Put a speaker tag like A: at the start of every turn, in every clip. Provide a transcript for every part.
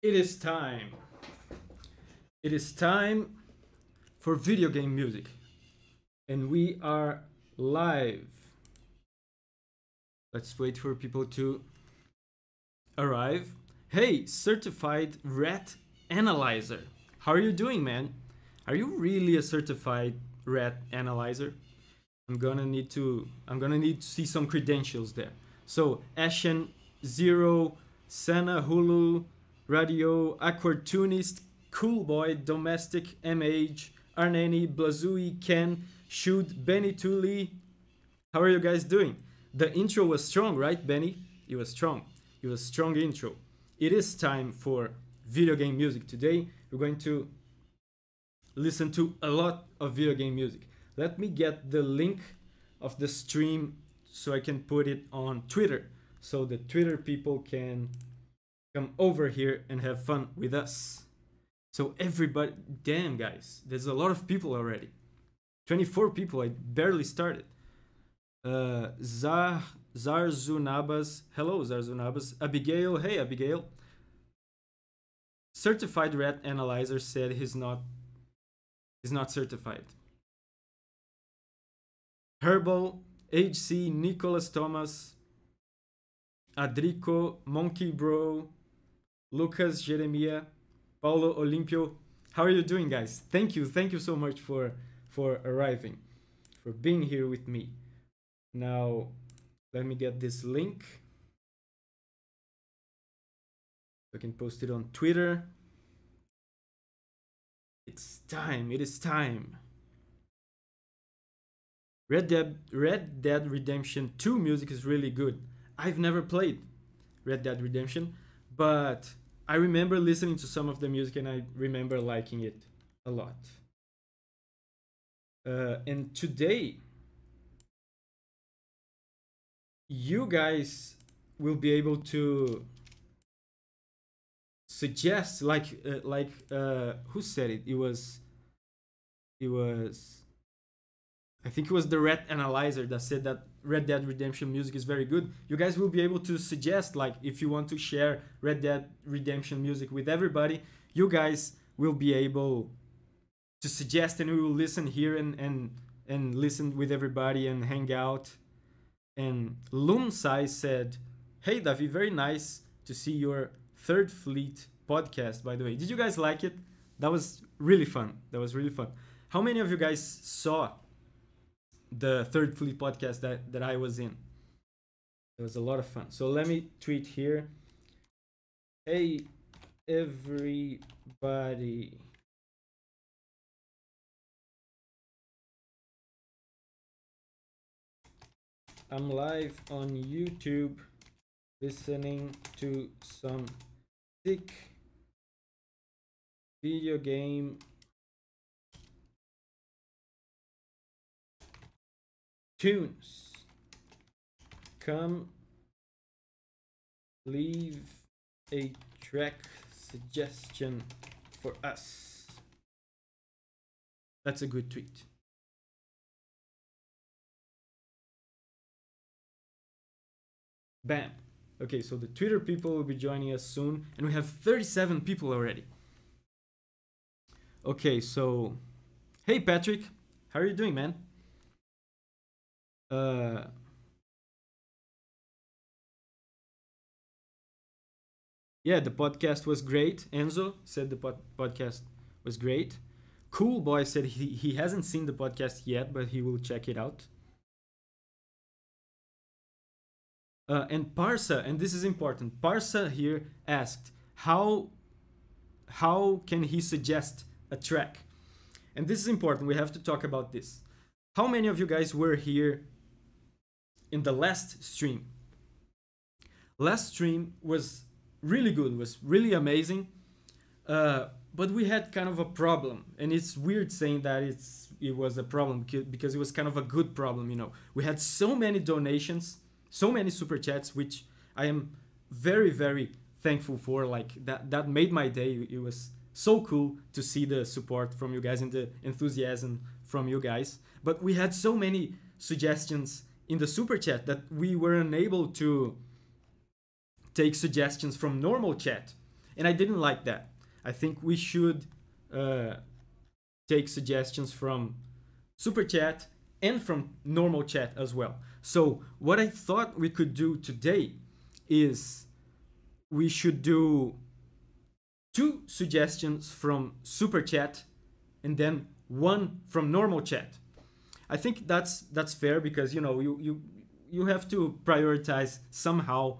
A: It is time. It is time for video game music. And we are live. Let's wait for people to arrive. Hey, certified rat analyzer. How are you doing, man? Are you really a certified rat analyzer? I'm gonna need to I'm gonna need to see some credentials there. So Ashen Zero, Sana Hulu, Radio, Aquartunist, Cool Boy, Domestic, MH, Arneni, Blazui, Ken, Shoot, Benny Tuli. How are you guys doing? The intro was strong, right, Benny? It was strong. It was strong intro. It is time for video game music. Today we're going to listen to a lot of video game music. Let me get the link of the stream so I can put it on Twitter so the Twitter people can come over here and have fun with us. So everybody, damn guys, there's a lot of people already. 24 people, I barely started. Uh, Zar, Zarzunabas, hello Zarzunabas. Abigail, hey Abigail. Certified rat analyzer said he's not, he's not certified. Herbal, HC, Nicholas Thomas, Adrico, Monkey Bro, Lucas, Jeremiah, Paulo Olimpio. How are you doing, guys? Thank you, thank you so much for for arriving, for being here with me. Now, let me get this link. I can post it on Twitter. It's time. It is time. Red Dead Red Dead Redemption 2 music is really good. I've never played Red Dead Redemption, but I remember listening to some of the music and I remember liking it a lot. Uh, and today, you guys will be able to suggest, like, uh, like uh, who said it? It was, it was, I think it was the Red Analyzer that said that Red Dead Redemption music is very good, you guys will be able to suggest like if you want to share Red Dead Redemption music with everybody, you guys will be able to suggest and we will listen here and and and listen with everybody and hang out. And Lumsai said, "Hey Davi, very nice to see your Third Fleet podcast by the way. Did you guys like it? That was really fun. That was really fun. How many of you guys saw the Third Fleet podcast that, that I was in. It was a lot of fun. So let me tweet here. Hey, everybody. I'm live on YouTube listening to some sick video game tunes. Come leave a track suggestion for us. That's a good tweet. Bam. Okay, so the Twitter people will be joining us soon, and we have 37 people already. Okay, so hey Patrick, how are you doing, man? Uh, yeah, the podcast was great. Enzo said the pod- podcast was great. Cool Boy said he, he hasn't seen the podcast yet, but he will check it out. Uh, and Parsa, and this is important. Parsa here asked how how can he suggest a track? And this is important. We have to talk about this. How many of you guys were here in the last stream. Last stream was really good, was really amazing. Uh, but we had kind of a problem, and it's weird saying that it's it was a problem because it was kind of a good problem. You know, we had so many donations, so many super chats, which I am very very thankful for. Like that that made my day. It was so cool to see the support from you guys and the enthusiasm from you guys. But we had so many suggestions in the super chat that we were unable to take suggestions from normal chat and I didn't like that. I think we should uh, take suggestions from super chat and from normal chat as well. So what I thought we could do today is we should do two suggestions from super chat and then one from normal chat. I think that's that's fair because you know you you you have to prioritize somehow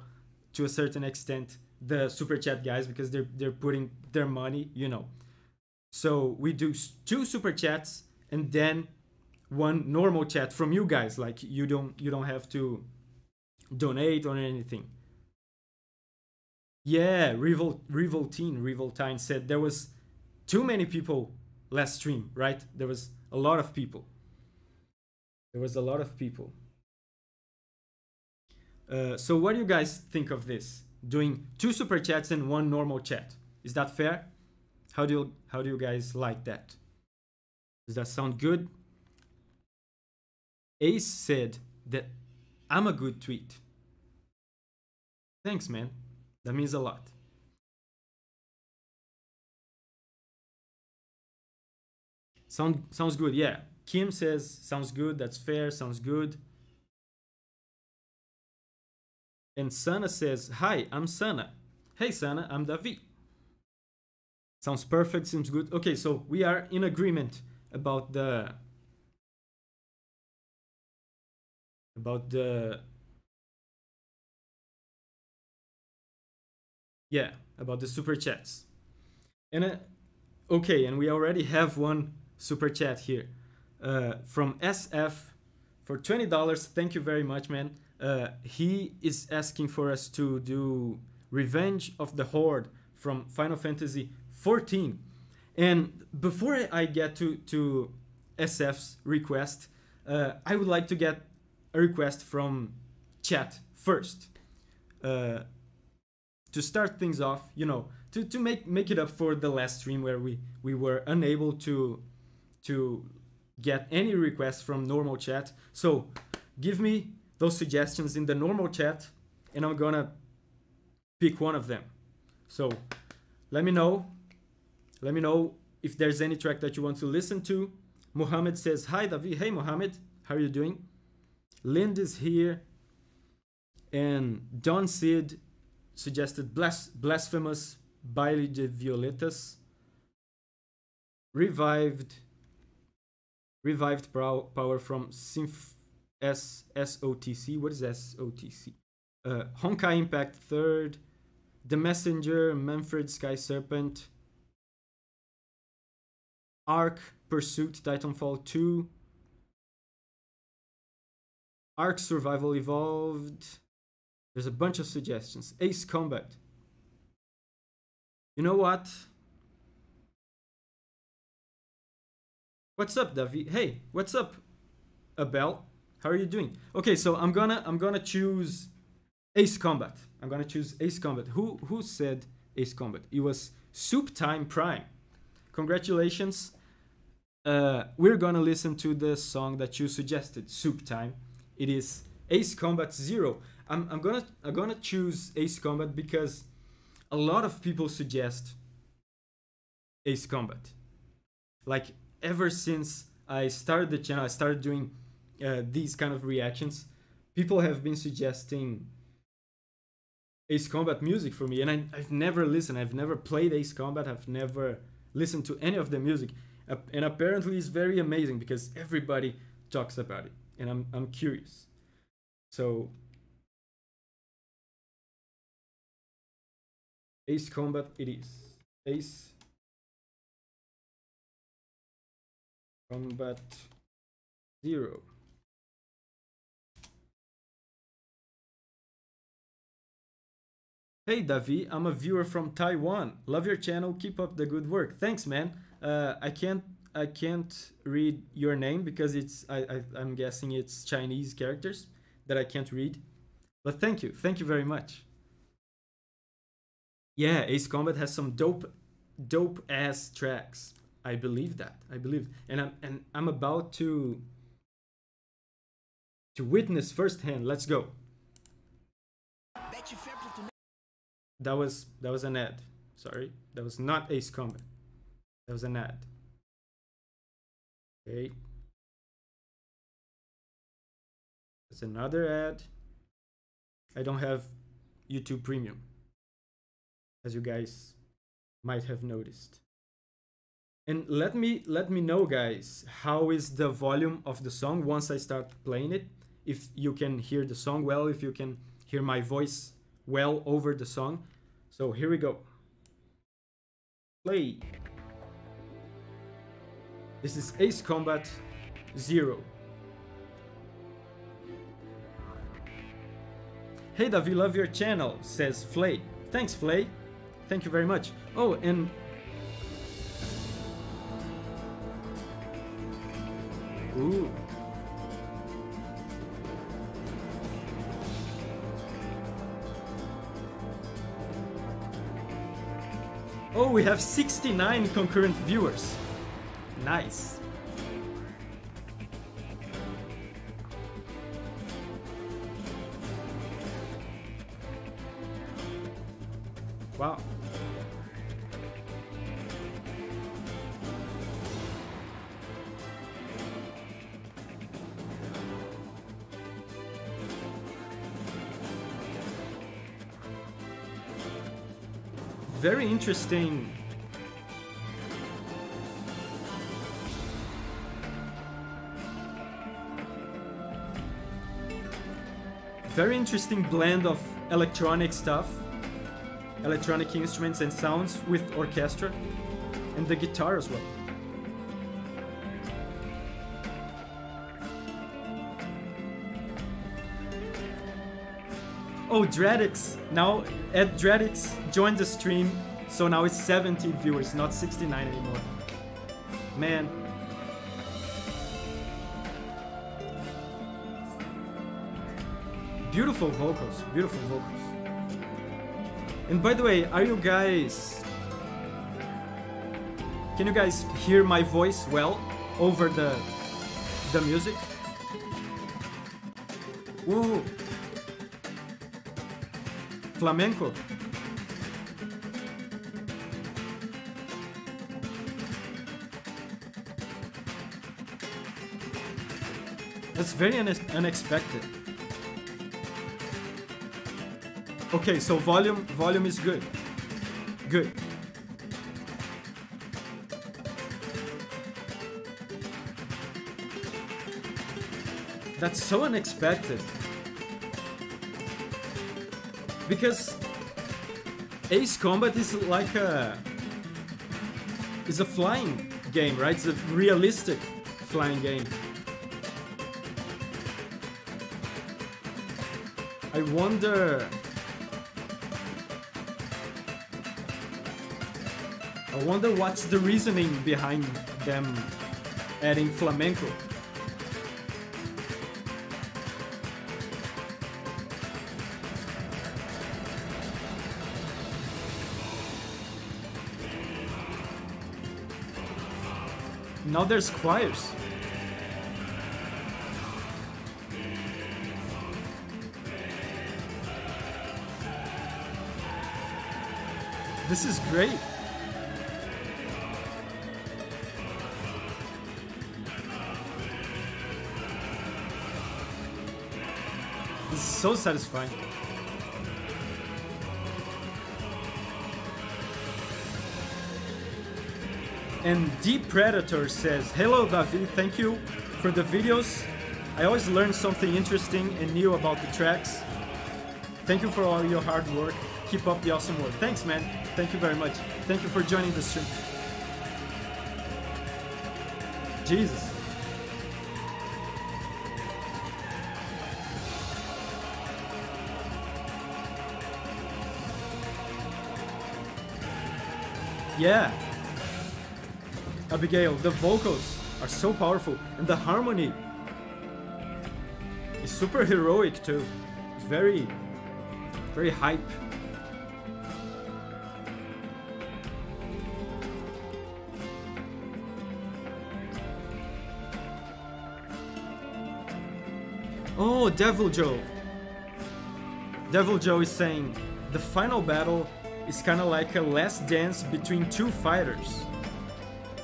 A: to a certain extent the super chat guys because they're they're putting their money, you know. So we do two super chats and then one normal chat from you guys like you don't you don't have to donate or anything. Yeah, Revol Revoltine Revoltine said there was too many people last stream, right? There was a lot of people. There was a lot of people. Uh, so what do you guys think of this? Doing two super chats and one normal chat. Is that fair? How do you how do you guys like that? Does that sound good? Ace said that I'm a good tweet. Thanks, man. That means a lot. Sound sounds good. Yeah. Kim says sounds good. That's fair. Sounds good. And Sana says, "Hi, I'm Sana. Hey, Sana, I'm Davi." Sounds perfect. Seems good. Okay, so we are in agreement about the about the yeah about the super chats and uh, okay and we already have one super chat here uh, from SF for twenty dollars. Thank you very much, man. Uh, he is asking for us to do Revenge of the Horde from Final Fantasy 14. And before I get to to SF's request, uh, I would like to get a request from chat first. Uh, to start things off, you know, to, to make make it up for the last stream where we we were unable to to get any requests from normal chat. So give me those suggestions in the normal chat and I'm gonna pick one of them. So let me know. Let me know if there's any track that you want to listen to. Mohammed says, Hi Davi. Hey Mohammed, how are you doing? Lind is here. And Don Sid suggested Blas- Blasphemous Baile de Violetas. Revived revived power from Synth S SOTC. What is SOTC? Uh, Honkai Impact third, The Messenger, Manfred Sky Serpent, Arc Pursuit Titanfall 2, Ark Survival Evolved. There's a bunch of suggestions. Ace Combat. You know what? What's up, David? Hey, what's up, Abel? How are you doing? Okay, so I'm gonna I'm gonna choose Ace Combat. I'm gonna choose Ace Combat. Who who said Ace Combat? It was Soup Time Prime. Congratulations. Uh, we're gonna listen to the song that you suggested, Soup Time. It is Ace Combat Zero. I'm, I'm gonna I'm gonna choose Ace Combat because a lot of people suggest Ace Combat. Like ever since I started the channel, I started doing uh, these kind of reactions. People have been suggesting Ace Combat music for me, and I, have never listened. I've never played Ace Combat. I've never listened to any of the music, and apparently it's very amazing because everybody talks about it, and I'm I'm curious. So Ace Combat it is. Ace Combat Zero. Hey Davi, I'm a viewer from Taiwan. Love your channel. Keep up the good work. Thanks, man. Uh, I can't I can't read your name because it's I, I I'm guessing it's Chinese characters that I can't read. But thank you, thank you very much. Yeah, Ace Combat has some dope dope ass tracks. I believe that. I believe, and I'm and I'm about to to witness firsthand. Let's go. That was that was an ad. Sorry, that was not Ace Combat. That was an ad. Okay. That's another ad. I don't have YouTube Premium, as you guys might have noticed. And let me let me know, guys, how is the volume of the song once I start playing it? If you can hear the song well, if you can hear my voice well over the song. So here we go. Play. This is Ace Combat Zero. Hey Davi, love your channel, says Flay. Thanks, Flay. Thank you very much. Oh, and... Ooh. Oh, we have 69 concurrent viewers. Nice. Interesting very interesting blend of electronic stuff, electronic instruments and sounds with orchestra, and the guitar as well. Oh, Dreadix! Now, Ed Dreadix joined the stream, so now it's 70 viewers, not 69 anymore. Man, Beautiful vocals, beautiful vocals. And by the way, are you guys... Can you guys hear my voice well over the the music? Ooh. Flamenco. That's very unexpected. Okay, so volume volume is good. Good. That's so unexpected. Because Ace Combat is like a is a flying game, right? It's a realistic flying game. I wonder I wonder what's the reasoning behind them adding flamenco. Now there's choirs. This is great. This is so satisfying. And Deep Predator says, Hello David, thank you for the videos. I always learn something interesting and new about the tracks. Thank you for all your hard work. Keep up the awesome work. Thanks man. Thank you very much. Thank you for joining the stream. Jesus. Yeah. Abigail, the vocals are so powerful and the harmony is super heroic too. It's very, very hype. Devil Joe. Devil Joe is saying the final battle is kind of like a last dance between two fighters.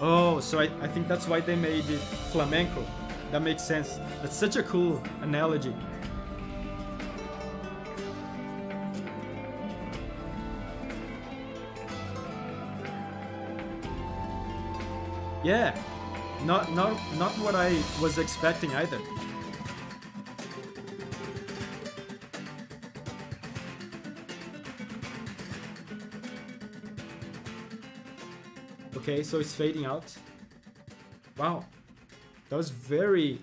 A: Oh, so I, I think that's why they made it flamenco. That makes sense. That's such a cool analogy. Yeah, not not not what I was expecting either. Okay, so it's fading out. Wow, that was very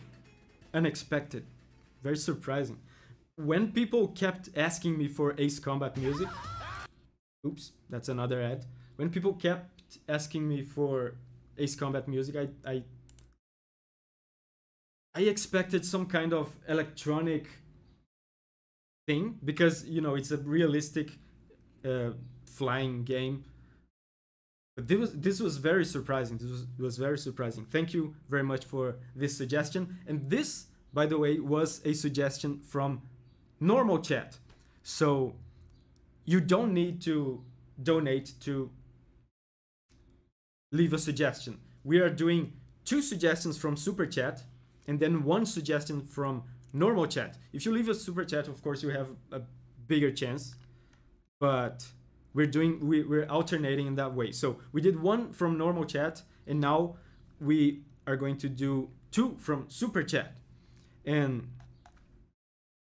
A: unexpected, very surprising. When people kept asking me for Ace Combat music, oops, that's another ad. When people kept asking me for Ace Combat music, I, I, I expected some kind of electronic thing because you know it's a realistic uh, flying game but this was this was very surprising. This was, was very surprising. Thank you very much for this suggestion. And this, by the way, was a suggestion from normal chat. So you don't need to donate to leave a suggestion. We are doing two suggestions from super chat and then one suggestion from normal chat. If you leave a super chat, of course, you have a bigger chance. But we're doing we, we're alternating in that way. So we did one from normal chat and now we are going to do two from super chat. And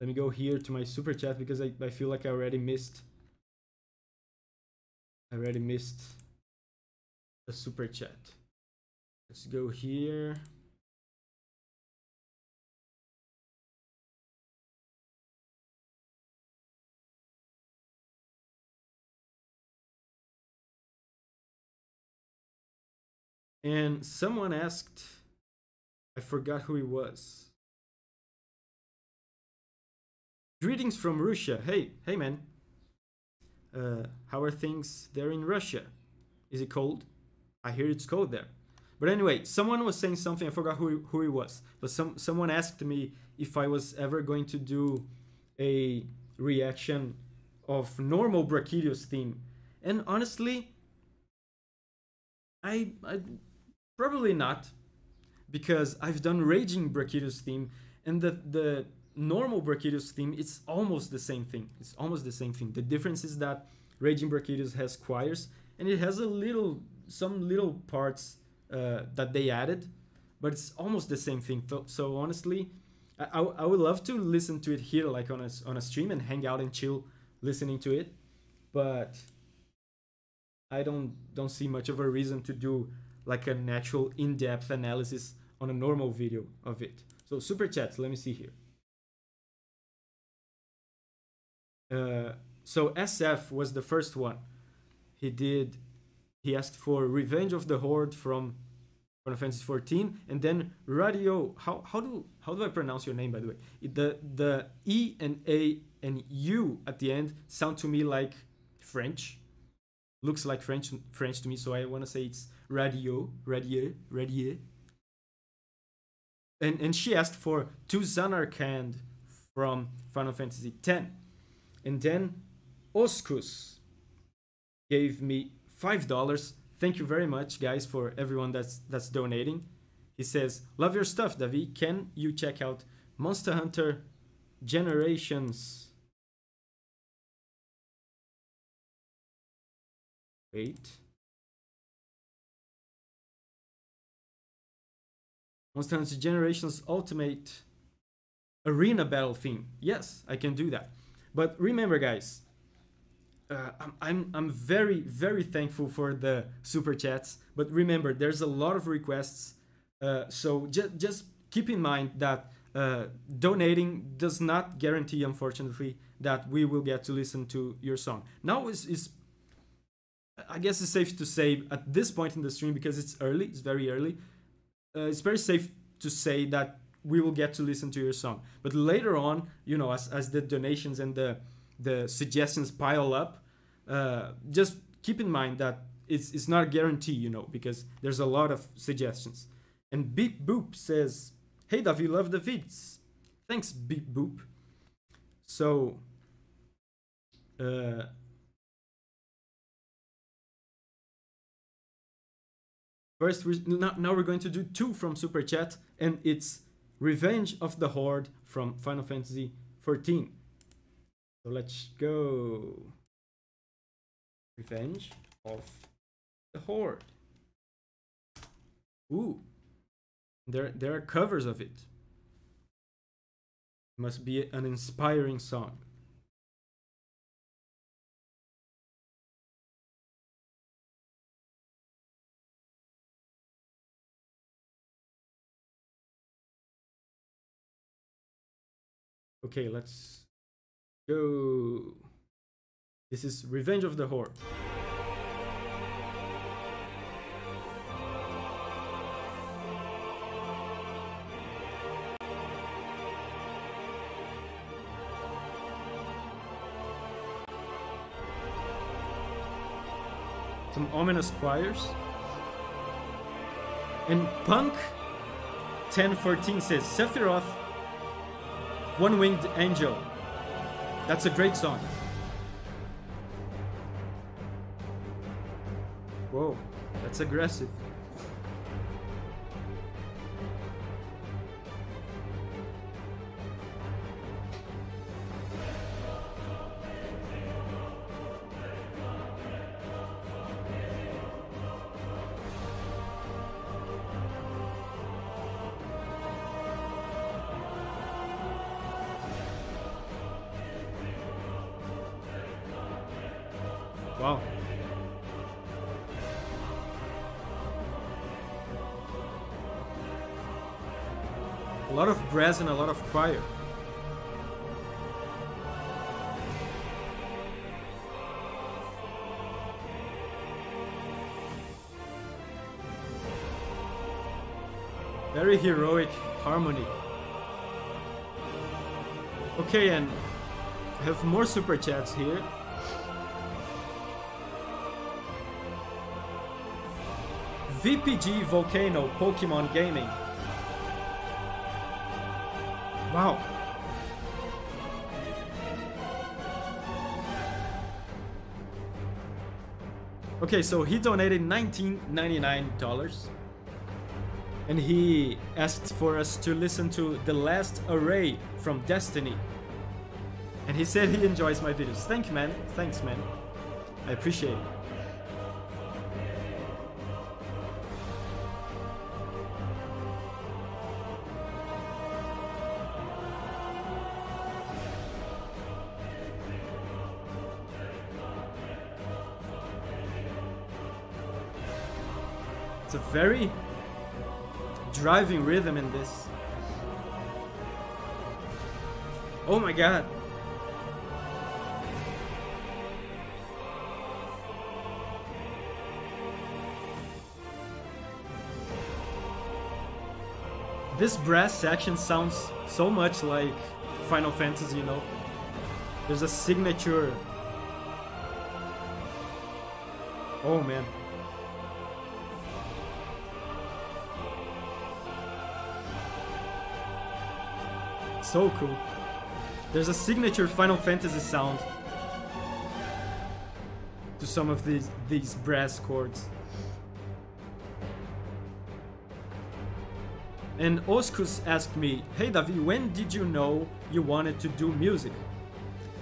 A: let me go here to my super chat because I, I feel like I already missed I already missed the super chat. Let's go here And someone asked, I forgot who he was. Greetings from Russia. Hey, hey man. Uh, how are things there in Russia? Is it cold? I hear it's cold there. But anyway, someone was saying something. I forgot who who he was. But some someone asked me if I was ever going to do a reaction of normal Brachydios theme. And honestly, I I Probably not, because I've done Raging Brachydios theme, and the, the normal Brachydios theme, it's almost the same thing. It's almost the same thing. The difference is that Raging Brachydios has choirs, and it has a little, some little parts uh, that they added, but it's almost the same thing. So, so honestly, I, I would love to listen to it here, like on a, on a stream and hang out and chill listening to it, but I don't don't see much of a reason to do like a natural in-depth analysis on a normal video of it. So super chats, let me see here. Uh, so SF was the first one. He did, he asked for Revenge of the Horde from Final Fantasy 14, and then Radio. How how do how do I pronounce your name by the way? The the E and A and U at the end sound to me like French. Looks like French French to me, so I want to say it's radio, radio, radio. And, and she asked for two Zanarkand from Final Fantasy X. And then Oskus gave me $5. Thank you very much, guys, for everyone that's, that's donating. He says, Love your stuff, Davi. Can you check out Monster Hunter Generations? Wait. Monster Hunter Generations Ultimate Arena Battle theme. Yes, I can do that. But remember, guys, uh, I'm, I'm, I'm very, very thankful for the super chats. But remember, there's a lot of requests. Uh, so just, just keep in mind that uh, donating does not guarantee, unfortunately, that we will get to listen to your song. Now is is I guess it's safe to say at this point in the stream because it's early, it's very early uh, it's very safe to say that we will get to listen to your song. But later on, you know, as, as the donations and the the suggestions pile up, uh, just keep in mind that it's it's not a guarantee, you know, because there's a lot of suggestions. And Beep Boop says, "Hey, Dav, you love the vids. Thanks, Beep Boop." So, uh, First, we, now, now we're going to do two from Super Chat, and it's Revenge of the Horde from Final Fantasy 14. So let's go. Revenge of the Horde. Ooh. There, there are covers of it. Must be an inspiring song. Okay, let's go. This is Revenge of the Horde. Some ominous choirs. And Punk 1014 says Sephiroth one Winged Angel. That's a great song. Whoa, that's aggressive. Very heroic harmony. Okay, and have more super chats here. VPG Volcano Pokemon Gaming. Wow. Okay, so he donated $19.99 and he asked for us to listen to The Last Array from Destiny. And he said he enjoys my videos. Thank you, man. Thanks, man. I appreciate it. Very driving rhythm in this. Oh my god. This brass section sounds so much like Final Fantasy, you know? There's a signature. Oh man. So cool. There's a signature Final Fantasy sound to some of these these brass chords. And Oskus asked me, Hey Davi, when did you know you wanted to do music?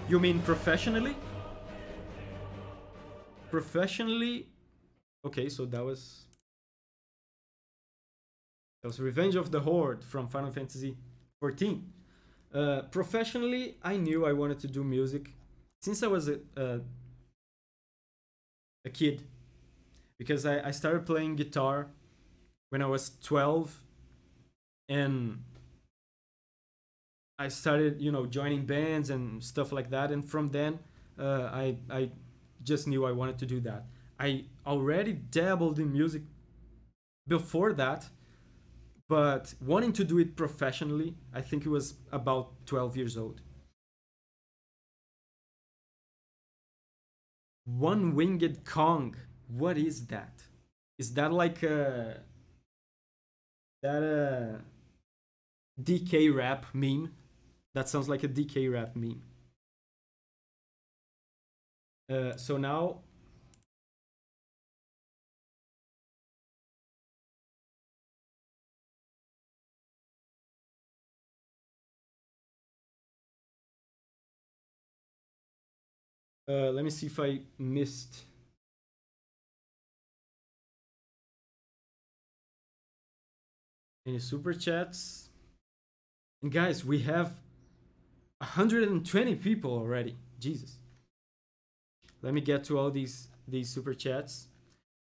A: You mean professionally? Professionally? Okay, so that was that was Revenge of the Horde from Final Fantasy 14. Uh, professionally, I knew I wanted to do music since I was a, a, kid. Because I, I started playing guitar when I was 12 and I started, you know, joining bands and stuff like that. And from then, uh, I, I just knew I wanted to do that. I already dabbled in music before that, but wanting to do it professionally, I think it was about 12 years old. One Winged Kong. What is that? Is that like a that a DK rap meme? That sounds like a DK rap meme. Uh, so now Uh, let me see if I missed. Any super chats? And guys, we have 120 people already. Jesus. Let me get to all these these super chats.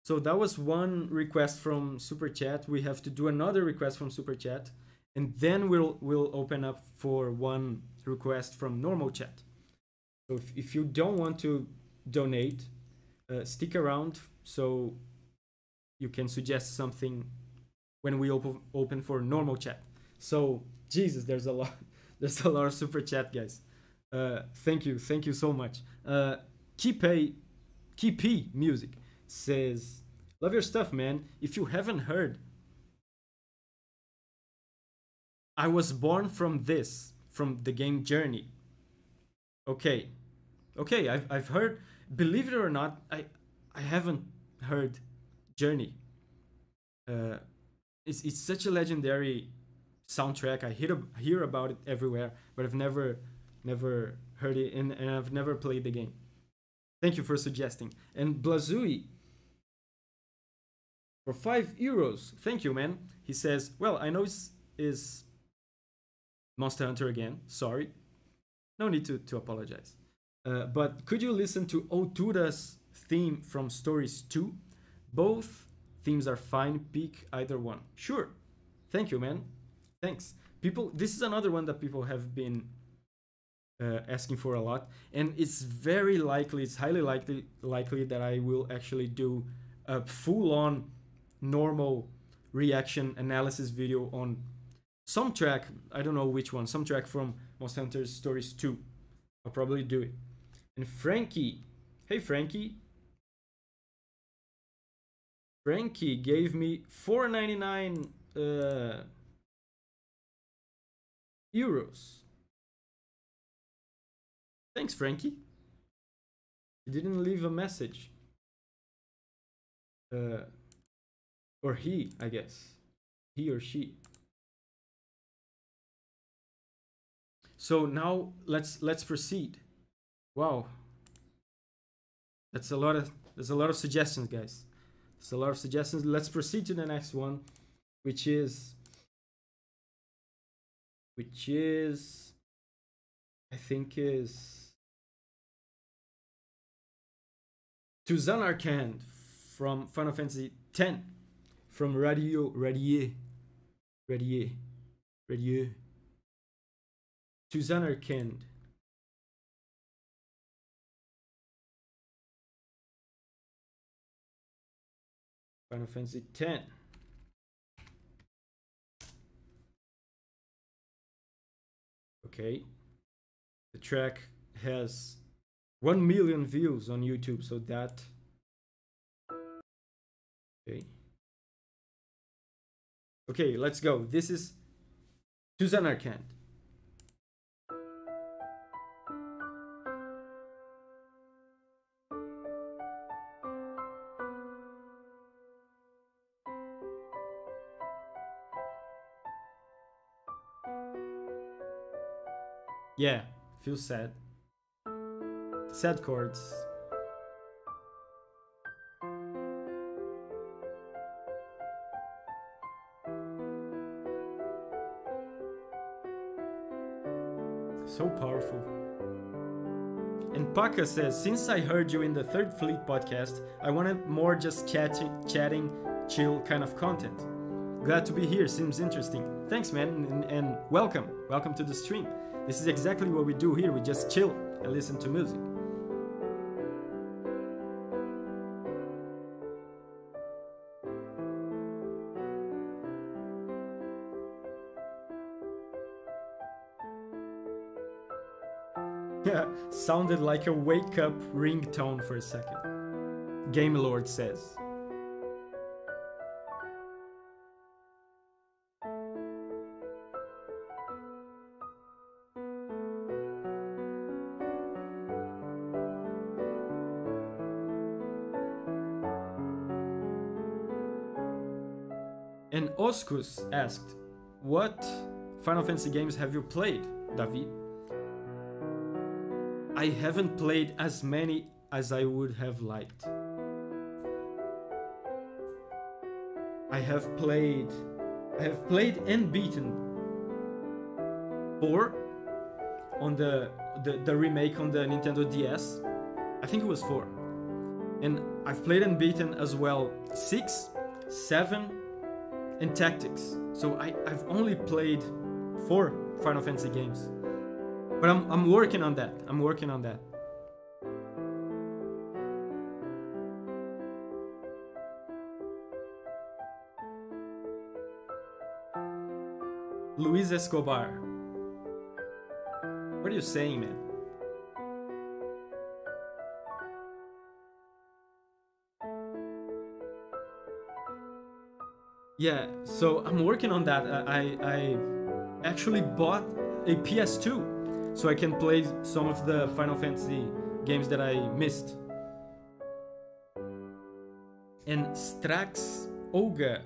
A: So that was one request from super chat. We have to do another request from super chat, and then we'll we'll open up for one request from normal chat. So if, if you don't want to donate, uh, stick around so you can suggest something when we open open for normal chat. So Jesus, there's a lot there's a lot of super chat, guys. Uh, thank you, thank you so much. Uh, Kipe, Kipi Music says, "Love your stuff, man. If you haven't heard, I was born from this, from the game Journey. Okay, okay, I've I've heard. Believe it or not, I I haven't heard Journey. Uh, it's it's such a legendary soundtrack. I hear hear about it everywhere, but I've never never heard it and, and I've never played the game. Thank you for suggesting. And Blazui for five euros. Thank you, man. He says, "Well, I know it's is Monster Hunter again. Sorry, no need to to apologize. Uh, but could you listen to Otura's theme from Stories 2? Both themes are fine. Pick either one. Sure. Thank you, man. Thanks. People, this is another one that people have been uh, asking for a lot, and it's very likely, it's highly likely, likely that I will actually do a full-on normal reaction analysis video on some track. I don't know which one. Some track from Monster Hunter Stories 2. I'll probably do it. And Frankie, hey Frankie, Frankie gave me 4.99 uh, euros. Thanks, Frankie. He didn't leave a message. Uh, or he, I guess. He or she. So now let's let's proceed. Wow. That's a lot of there's a lot of suggestions, guys. There's a lot of suggestions. Let's proceed to the next one, which is which is I think is to Zanarkand from Final Fantasy X from Radio Radier Radier Radier to Zanarkand Final Fantasy X. Okay. The track has 1 million views on YouTube, so that... Okay. Okay, let's go. This is to Zanarkand. Yeah, feels sad. Sad chords. So powerful. And Paka says, since I heard you in the Third Fleet podcast, I wanted more just chatting, chatting, chill kind of content. Glad to be here, seems interesting. Thanks, man, and, and welcome. Welcome to the stream. This is exactly what we do here. We just chill and listen to music. Yeah, sounded like a wake up ringtone for a second. Game Lord says. And Oscus asked, What Final Fantasy games have you played, David? I haven't played as many as I would have liked. I have played I have played and beaten four on the, the the remake on the Nintendo DS. I think it was four. And I've played and beaten as well six, seven, and Tactics. So I, I've only played four Final Fantasy games. But I'm, I'm working on that. I'm working on that. Luis Escobar. What are you saying, man? Yeah, so I'm working on that. Uh, I, I actually bought a PS2 so I can play some of the Final Fantasy games that I missed. And Strax Olga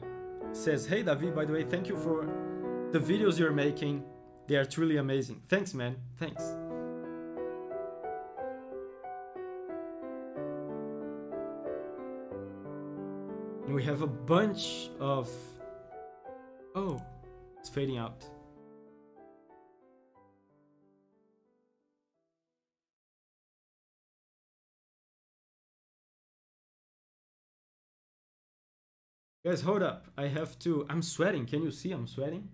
A: says, Hey Davi, by the way, thank you for the videos you're making. They are truly amazing. Thanks, man. Thanks. We have a bunch of... Oh, it's fading out. Guys, hold up. I have to... I'm sweating. Can you see I'm sweating?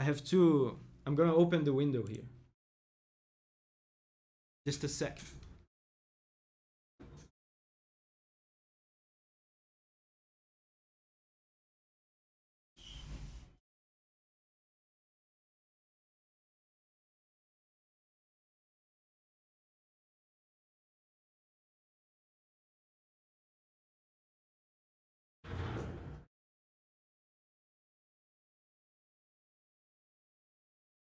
A: I have to... I'm gonna open the window here. Just a second.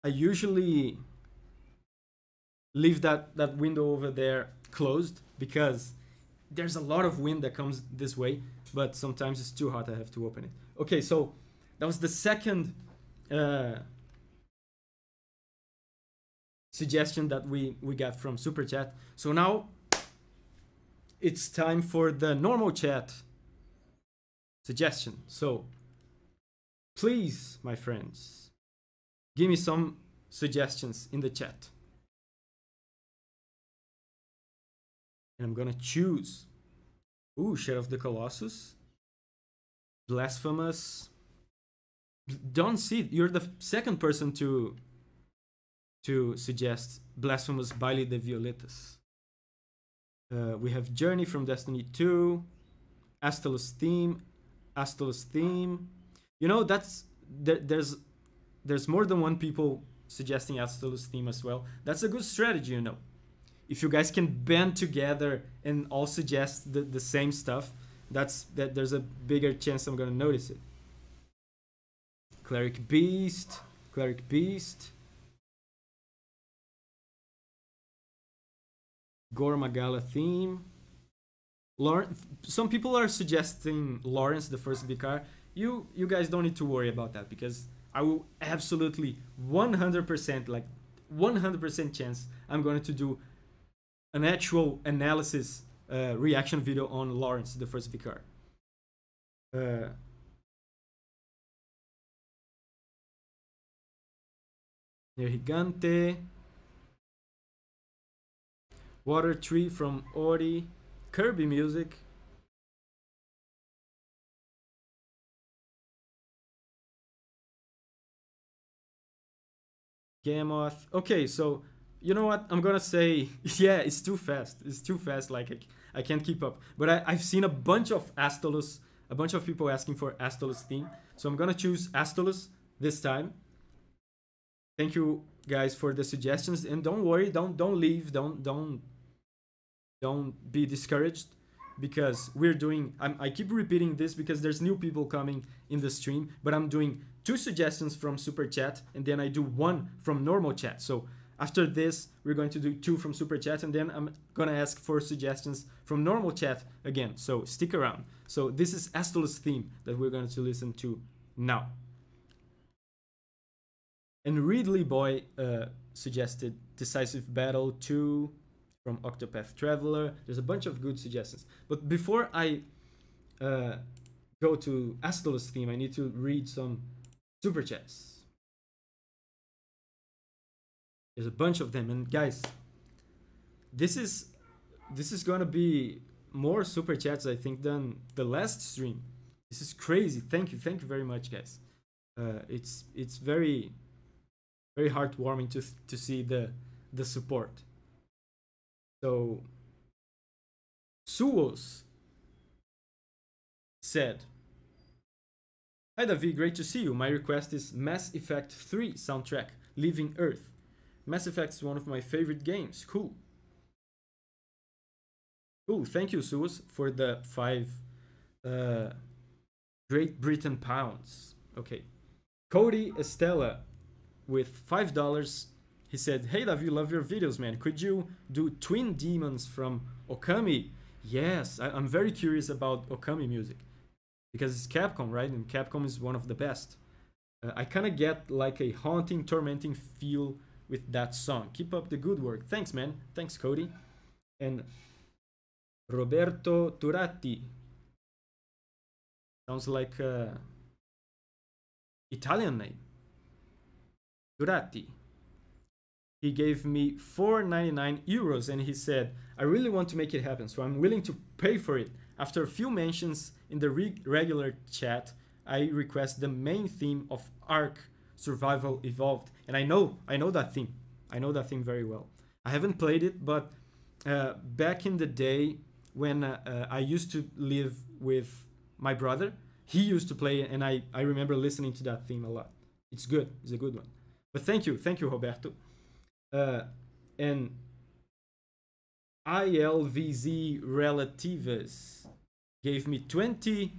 A: I usually leave that, that window over there closed because there's a lot of wind that comes this way, but sometimes it's too hot, I have to open it. Okay, so that was the second uh, suggestion that we, we got from Super Chat. So now it's time for the normal chat suggestion. So please, my friends, give me some suggestions in the chat. And I'm gonna choose. Ooh, Shadow of the Colossus. Blasphemous. Don't see you're the second person to to suggest Blasphemous Baile de Violetas. Uh, we have Journey from Destiny 2, Astalos theme, Astalos theme. You know, that's there, there's there's more than one people suggesting Astalos theme as well. That's a good strategy, you know. If you guys can band together and all suggest the, the same stuff, that's that there's a bigger chance I'm gonna notice it. Cleric Beast, Cleric Beast. Gore Magala theme. Lawrence, some people are suggesting Lawrence, the first Vicar. You you guys don't need to worry about that because I will absolutely 100% like 100% chance I'm going to do an actual analysis uh, reaction video on Lawrence, the first vicar. Uh, Gigante. Water Tree from Ori. Kirby music. Gammoth. Okay, so you know what? I'm gonna say, yeah, it's too fast. It's too fast. Like I, I can't keep up. But I, I've seen a bunch of Astalos, a bunch of people asking for Astalos theme. So I'm gonna choose Astalos this time. Thank you guys for the suggestions, and don't worry, don't don't leave, don't don't don't be discouraged because we're doing. I'm, I keep repeating this because there's new people coming in the stream, but I'm doing two suggestions from super chat and then I do one from normal chat. So after this, we're going to do two from super chat and then I'm gonna ask for suggestions from normal chat again. So stick around. So this is Astalos theme that we're going to listen to now. And Ridley Boy uh, suggested Decisive Battle 2 from Octopath Traveler. There's a bunch of good suggestions. But before I uh, go to Astalos theme, I need to read some super chats. There's a bunch of them, and guys, this is this is gonna be more super chats I think than the last stream. This is crazy. Thank you, thank you very much, guys. Uh, it's it's very very heartwarming to to see the the support. So Suos said, Hi Davi, great to see you. My request is Mass Effect 3 soundtrack, Leaving Earth. Mass Effect is one of my favorite games. Cool. Cool. Thank you, Suos, for the five uh, Great Britain pounds. Okay. Cody Estella with five dollars. He said, "Hey, you love your videos, man. Could you do Twin Demons from Okami?" Yes, I, am very curious about Okami music because it's Capcom, right? And Capcom is one of the best. Uh, I kind of get like a haunting, tormenting feel with that song. Keep up the good work. Thanks, man. Thanks, Cody. And Roberto Turati. Sounds like a Italian name. Turati. He gave me 4.99 euros and he said, I really want to make it happen, so I'm willing to pay for it. After a few mentions in the re regular chat, I request the main theme of Ark Survival Evolved. And I know, I know that theme. I know that theme very well. I haven't played it, but uh, back in the day when uh, uh, I used to live with my brother, he used to play and I, I remember listening to that theme a lot. It's good. It's a good one. But thank you. Thank you, Roberto. Uh, and ILVZ Relatives gave me 20.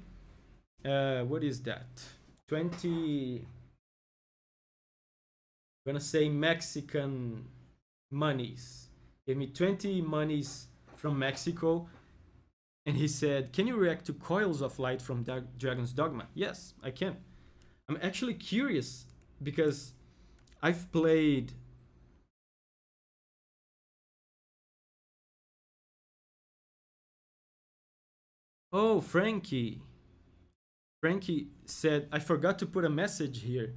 A: Uh, what is that? 20. I'm gonna say Mexican monies. Gave me 20 monies from Mexico. And he said, Can you react to Coils of Light from Dragon's Dogma? Yes, I can. I'm actually curious because I've played Oh, Frankie. Frankie said, I forgot to put a message here.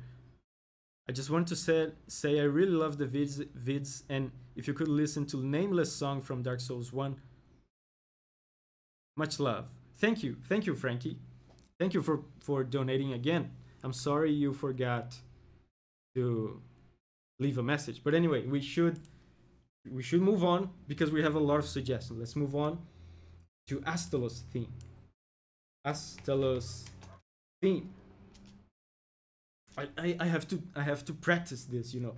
A: I just want to say, say I really love the vids, vids and if you could listen to Nameless Song from Dark Souls 1. Much love. Thank you. Thank you, Frankie. Thank you for, for donating again. I'm sorry you forgot to leave a message. But anyway, we should we should move on because we have a lot of suggestions. Let's move on to Astalos theme. Astalos theme. I, I, I have to I have to practice this, you know.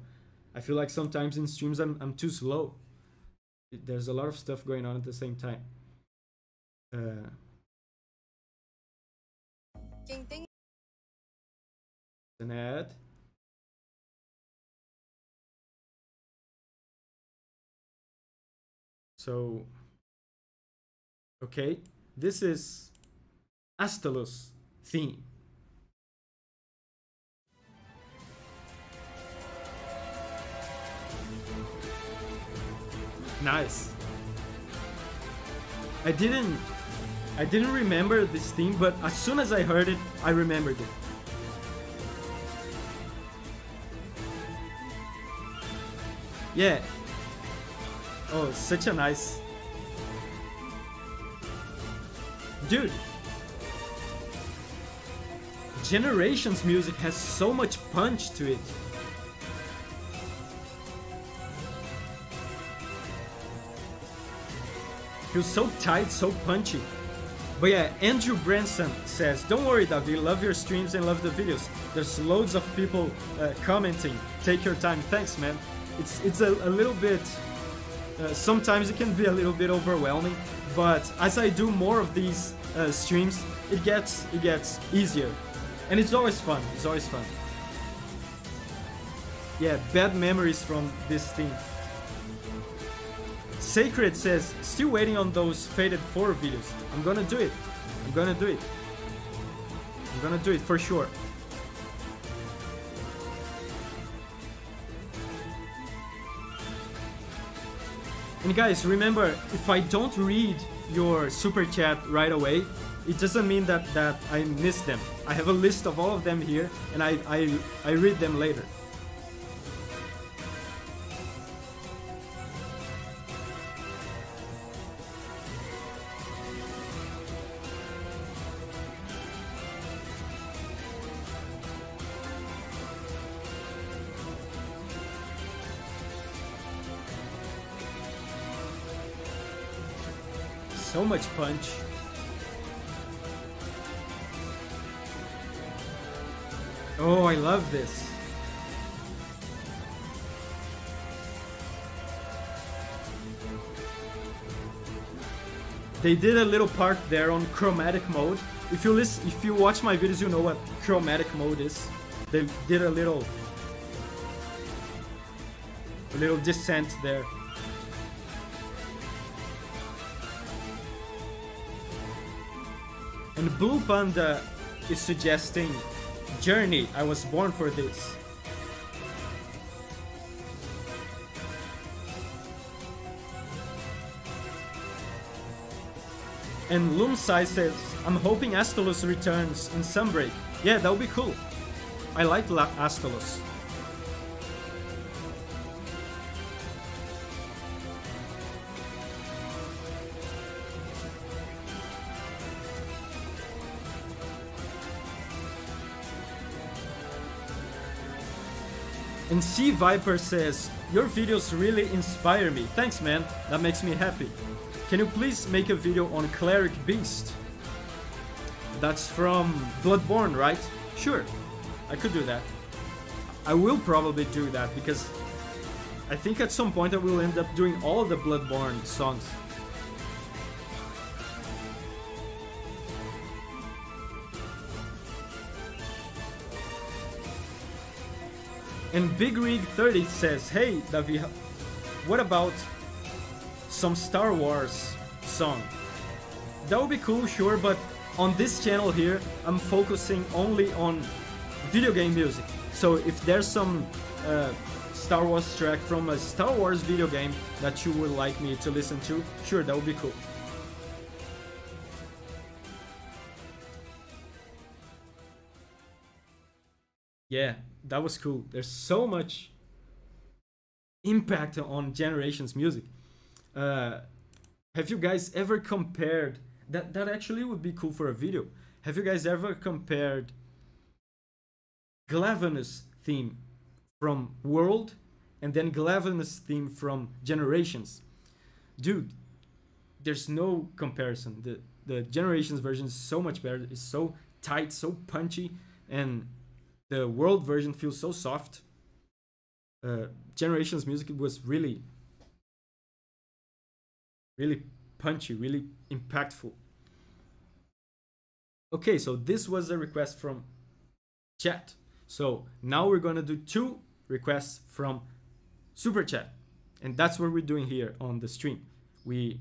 A: I feel like sometimes in streams I'm I'm too slow. There's a lot of stuff going on at the same time. Uh, an ad. So Okay, this is Astalos theme. Nice. I didn't I didn't remember this theme, but as soon as I heard it, I remembered it. Yeah. Oh, such a nice Dude, Generations music has so much punch to it. Feels so tight, so punchy. But yeah, Andrew Branson says, Don't worry, Davi, love your streams and love the videos. There's loads of people uh, commenting. Take your time. Thanks, man. It's, it's a, a little bit... Uh, sometimes it can be a little bit overwhelming, but as I do more of these uh, streams, it gets it gets easier, and it's always fun. It's always fun. Yeah, bad memories from this thing. Sacred says, still waiting on those Faded 4 videos. I'm gonna do it. I'm gonna do it. I'm gonna do it for sure. And guys, remember, if I don't read your super chat right away, it doesn't mean that, that I miss them. I have a list of all of them here, and I, I, I read them later. So much punch. Oh, I love this. They did a little part there on chromatic mode. If you listen, if you watch my videos, you know what chromatic mode is. They did a little, a little descent there. And Blue Panda is suggesting Journey, I was born for this. And Loomsai says, I'm hoping Astalos returns in Sunbreak. Yeah, that would be cool. I like La And C Viper says, Your videos really inspire me. Thanks, man. That makes me happy. Can you please make a video on Cleric Beast? That's from Bloodborne, right? Sure, I could do that. I will probably do that because I think at some point I will end up doing all the Bloodborne songs. And Big Rig 30 says, Hey, Davi, what about some Star Wars song? That would be cool, sure, but on this channel here, I'm focusing only on video game music. So if there's some uh, Star Wars track from a Star Wars video game that you would like me to listen to, sure, that would be cool. Yeah, that was cool. There's so much impact on generations music. Uh, have you guys ever compared that? That actually would be cool for a video. Have you guys ever compared Glavenus theme from World and then Glavenus theme from Generations? Dude, there's no comparison. The the Generations version is so much better. It's so tight, so punchy, and the world version feels so soft. Uh, Generations music was really, really punchy, really impactful. Okay, so this was a request from chat. So now we're gonna do two requests from super chat, and that's what we're doing here on the stream. We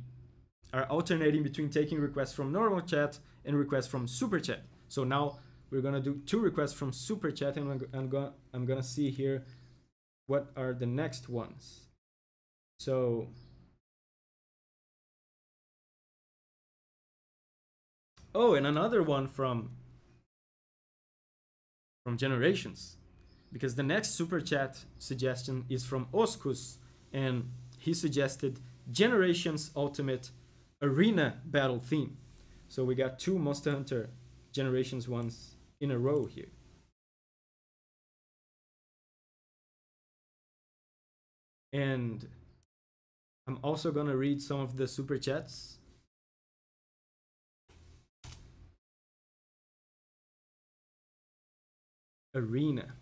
A: are alternating between taking requests from normal chat and requests from super chat. So now we're gonna do two requests from super chat and I'm, gonna I'm gonna see here what are the next ones. So oh and another one from from generations because the next super chat suggestion is from oskus and he suggested generations ultimate arena battle theme. So we got two monster hunter generations ones in a row here. And I'm also going to read some of the super chats. Arena.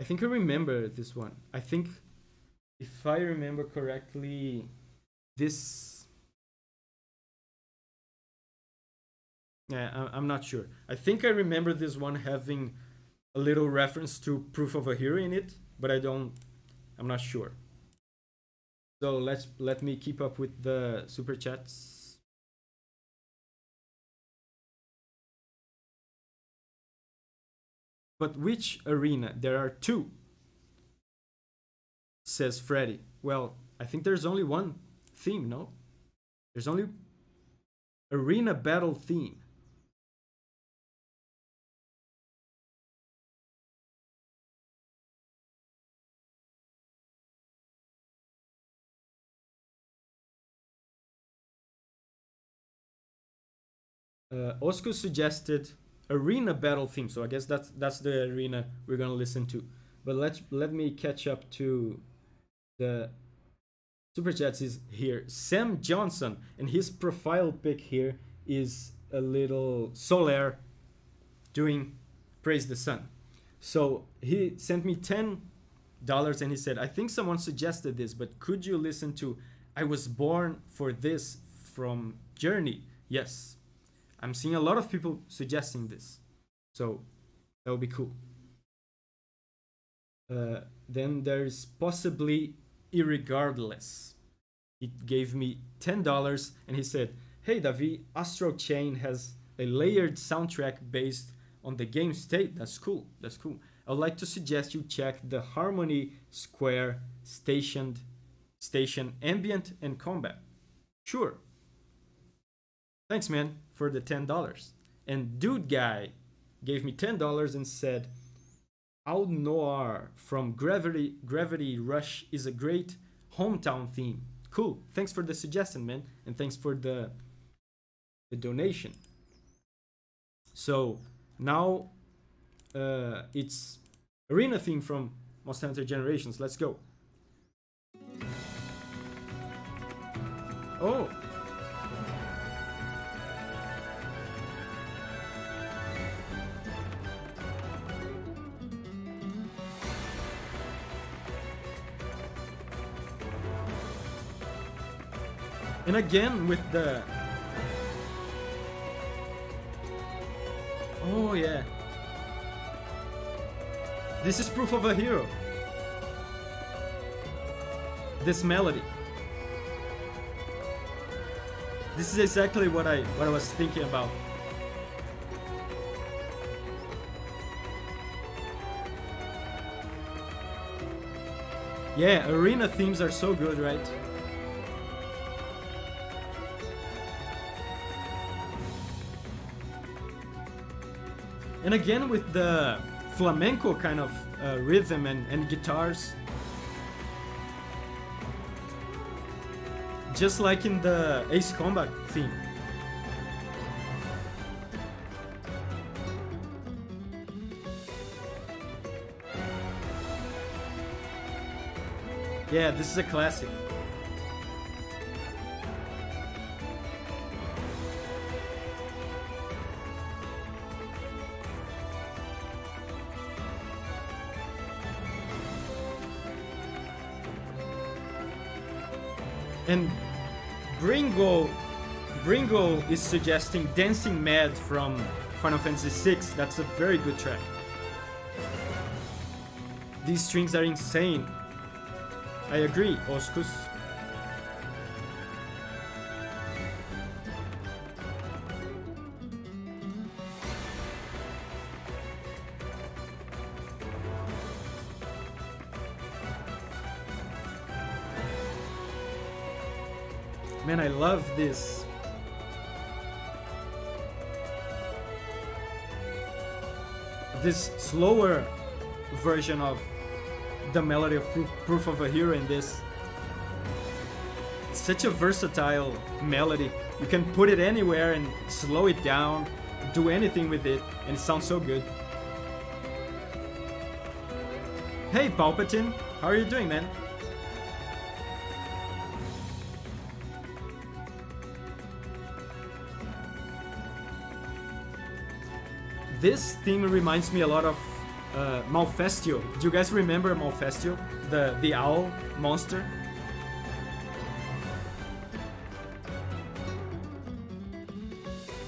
A: I think I remember this one. I think, if I remember correctly, this Yeah, I'm not sure. I think I remember this one having a little reference to Proof of a Hero in it, but I don't, I'm not sure. So let's let me keep up with the super chats. But which arena? There are two. says Freddy. Well, I think there's only one theme, no? There's only arena battle theme. Uh, Osco suggested arena battle theme, so I guess that's that's the arena we're gonna listen to. But let let me catch up to the super chats is here. Sam Johnson and his profile pic here is a little Solaire doing praise the sun. So he sent me ten dollars and he said, I think someone suggested this, but could you listen to I was born for this from Journey? Yes. I'm seeing a lot of people suggesting this. So that would be cool. Uh, then there's possibly irregardless. He gave me $10 and he said, Hey Davi, Astral Chain has a layered soundtrack based on the game state. That's cool. That's cool. I would like to suggest you check the Harmony Square stationed station ambient and combat. Sure. Thanks, man, for the $10. And Dude Guy gave me $10 and said, Auldnoir from Gravity, Gravity Rush is a great hometown theme. Cool. Thanks for the suggestion, man. And thanks for the, the donation. So now uh, it's arena theme from Monster Hunter Generations. Let's go. Oh, And again with the... Oh yeah. This is proof of a hero. This melody. This is exactly what I what I was thinking about. Yeah, arena themes are so good, right? And again with the flamenco kind of uh, rhythm and, and guitars. Just like in the Ace Combat theme. Yeah, this is a classic. Is suggesting Dancing Mad from Final Fantasy VI. That's a very good track. These strings are insane. I agree, Oskus. Man, I love this. This slower version of the melody of Proof, Proof of a Hero in this. It's such a versatile melody. You can put it anywhere and slow it down, do anything with it, and it sounds so good. Hey Palpatine, how are you doing, man? This theme reminds me a lot of uh, Malfestio. Do you guys remember Malfestio? The, the owl monster?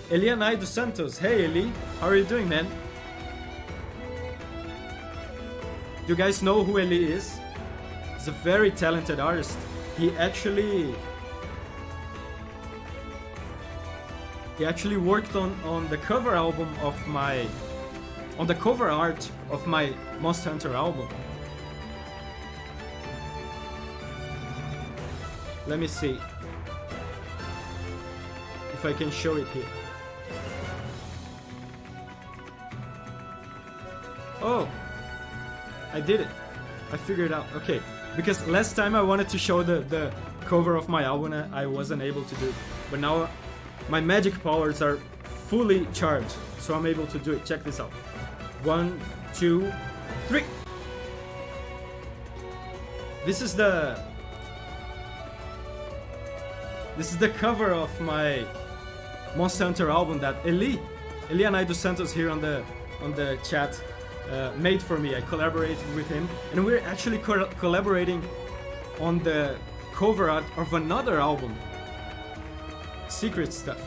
A: Elianai dos Santos. Hey Eli, how are you doing, man? Do you guys know who Eli is? He's a very talented artist. He actually He actually worked on, on the cover album of my... On the cover art of my Monster Hunter album. Let me see if I can show it here. Oh, I did it. I figured out. Okay, because last time I wanted to show the, the cover of my album, I wasn't able to do it. But now my magic powers are fully charged, so I'm able to do it. Check this out. One, two, three. This is the this is the cover of my Monster Hunter album that Eli, Elianai dos Santos here on the on the chat uh, made for me. I collaborated with him, and we're actually co collaborating on the cover art of another album, Secret Stuff.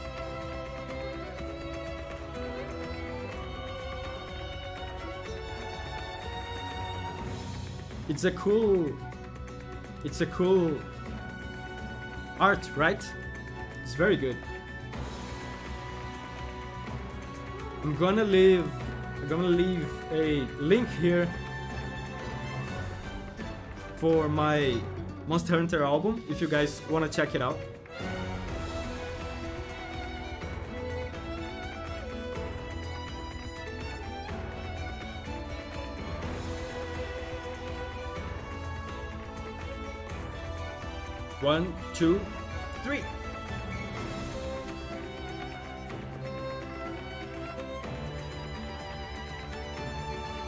A: It's a cool, it's a cool art, right? It's very good. I'm gonna leave I'm gonna leave a link here for my Monster Hunter album if you guys wanna check it out. One, two, three.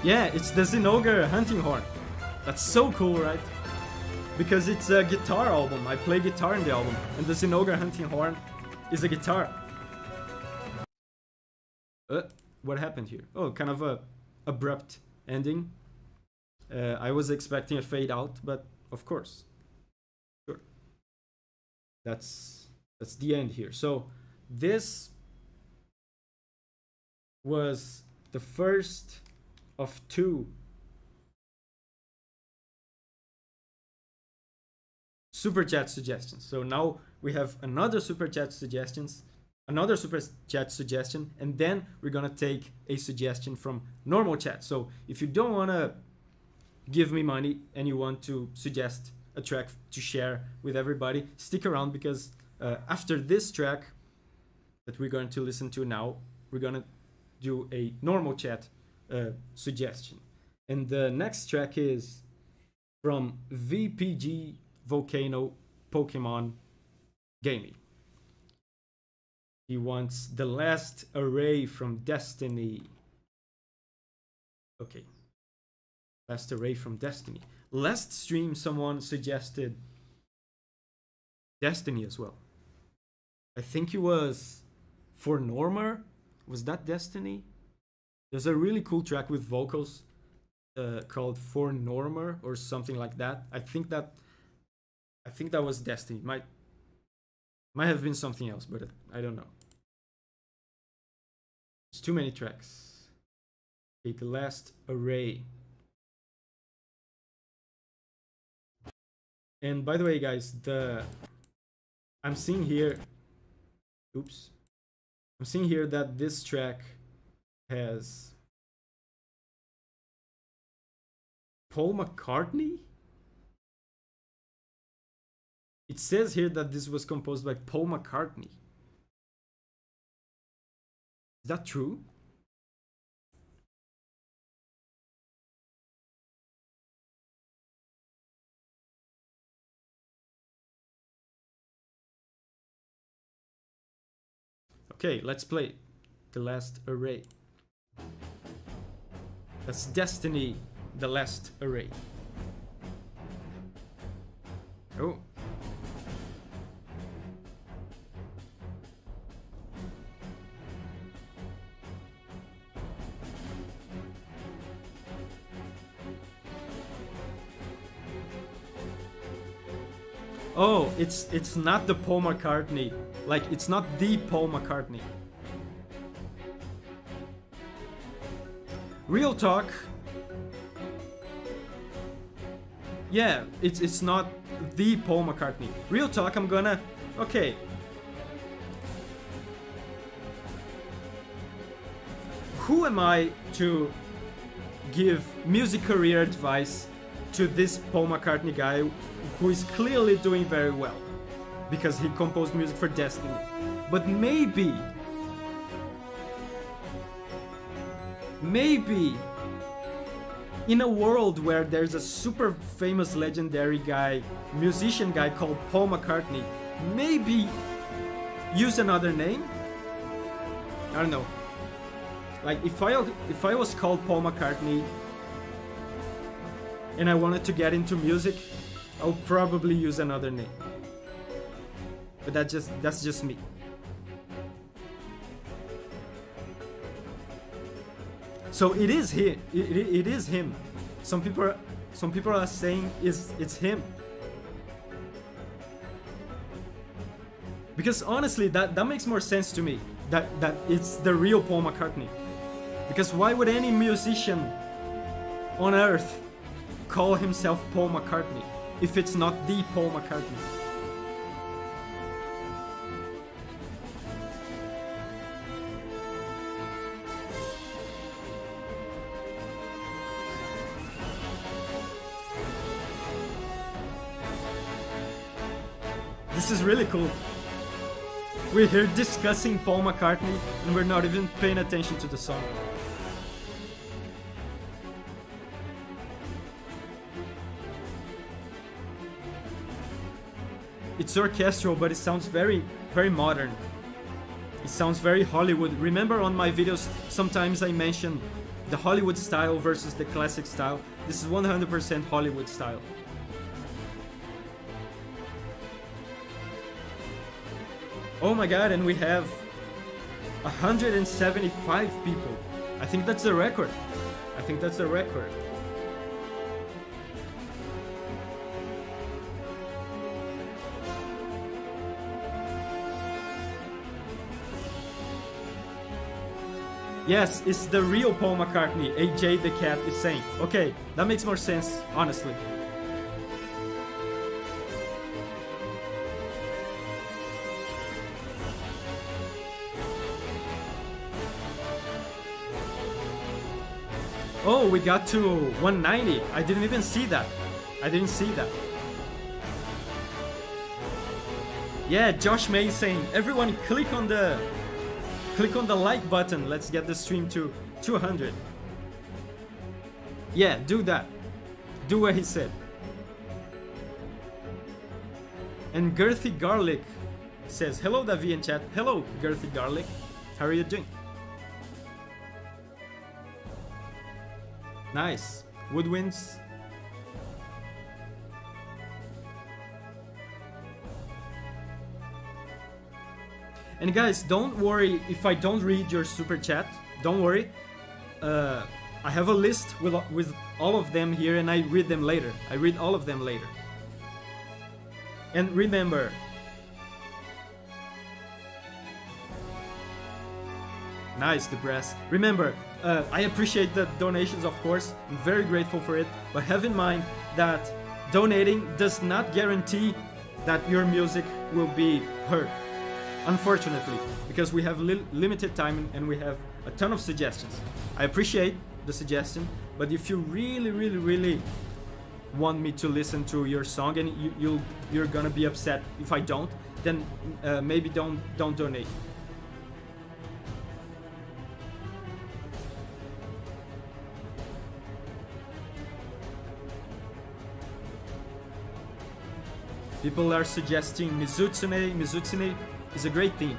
A: Yeah, it's the Zinogre hunting horn. That's so cool, right? Because it's a guitar album. I play guitar in the album, and the Zinogre hunting horn is a guitar. Uh, what happened here? Oh, kind of a abrupt ending. Uh, I was expecting a fade out, but of course. That's that's the end here. So this was the first of two super chat suggestions. So now we have another super chat suggestions, another super chat suggestion, and then we're gonna take a suggestion from normal chat. So if you don't wanna give me money and you want to suggest a track to share with everybody, stick around because uh, after this track that we're going to listen to now, we're gonna do a normal chat uh, suggestion. And the next track is from VPG Volcano Pokemon Gaming. He wants the last array from Destiny. Okay. Last array from Destiny. Last stream, someone suggested Destiny as well. I think it was for Normer. Was that Destiny? There's a really cool track with vocals uh, called For Normer or something like that. I think that I think that was Destiny. Might might have been something else, but I don't know. It's too many tracks. Okay, the last array. And by the way, guys, the I'm seeing here. Oops. I'm seeing here that this track has Paul McCartney? It says here that this was composed by Paul McCartney. Is that true? Okay, let's play the last array. That's Destiny, the last array. Oh. Oh, it's it's not the Paul McCartney. Like it's not the Paul McCartney. Real talk. Yeah, it's it's not the Paul McCartney. Real talk, I'm gonna... Okay. Who am I to give music career advice to this Paul McCartney guy who is clearly doing very well? because he composed music for Destiny. But maybe, maybe in a world where there's a super famous legendary guy, musician guy called Paul McCartney, maybe use another name? I don't know. Like if I if I was called Paul McCartney and I wanted to get into music, I'll probably use another name. But that just that's just me. So it is he. It, it, it is him. Some people, are, some people are saying is it's him. Because honestly, that that makes more sense to me. That that it's the real Paul McCartney. Because why would any musician on earth call himself Paul McCartney if it's not the Paul McCartney? This is really cool. We're here discussing Paul McCartney and we're not even paying attention to the song. It's orchestral, but it sounds very, very modern. It sounds very Hollywood. Remember on my videos, sometimes I mention the Hollywood style versus the classic style. This is 100% Hollywood style. Oh my god, and we have 175 people. I think that's a record. I think that's a record. Yes, it's the real Paul McCartney, AJ the Cat is saying. Okay, that makes more sense, honestly. Oh, we got to 190. I didn't even see that. I didn't see that. Yeah, Josh May saying, everyone click on the click on the like button. Let's get the stream to 200. Yeah, do that. Do what he said. And Girthy Garlic says, hello Davi in chat. Hello Girthy Garlic. How are you doing? Nice. Woodwinds. And guys, don't worry if I don't read your super chat. Don't worry. Uh, I have a list with, with all of them here and I read them later. I read all of them later. And remember, Nice, the brass. Remember, uh, I appreciate the donations, of course. I'm very grateful for it. But have in mind that donating does not guarantee that your music will be heard. Unfortunately, because we have li limited time and we have a ton of suggestions. I appreciate the suggestion, but if you really, really, really want me to listen to your song and you, you'll, you're gonna be upset if I don't, then uh, maybe don't don't donate. People are suggesting Mizutsune. Mizutsune is a great theme.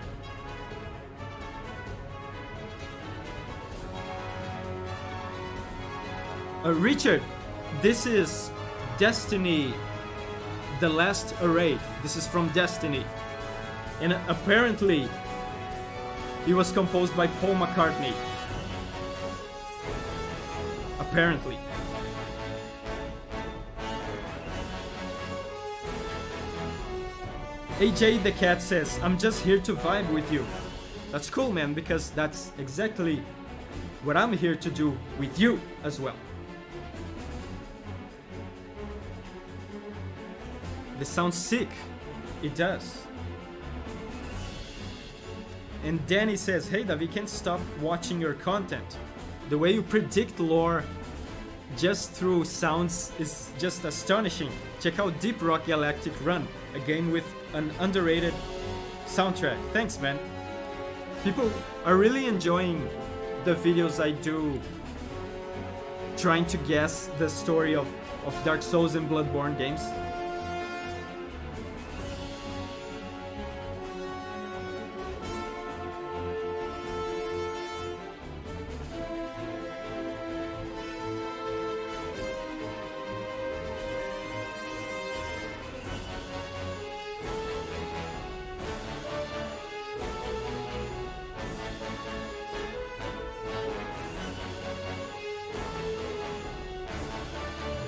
A: Uh, Richard, this is Destiny, the last array. This is from Destiny. And apparently, it was composed by Paul McCartney. Apparently. AJ the cat says, I'm just here to vibe with you. That's cool, man, because that's exactly what I'm here to do with you as well. This sounds sick. It does. And Danny says, Hey Davi, can't stop watching your content. The way you predict lore just through sounds is just astonishing. Check out Deep Rock Galactic Run. a game with an underrated soundtrack. Thanks, man. People are really enjoying the videos I do trying to guess the story of, of Dark Souls and Bloodborne games.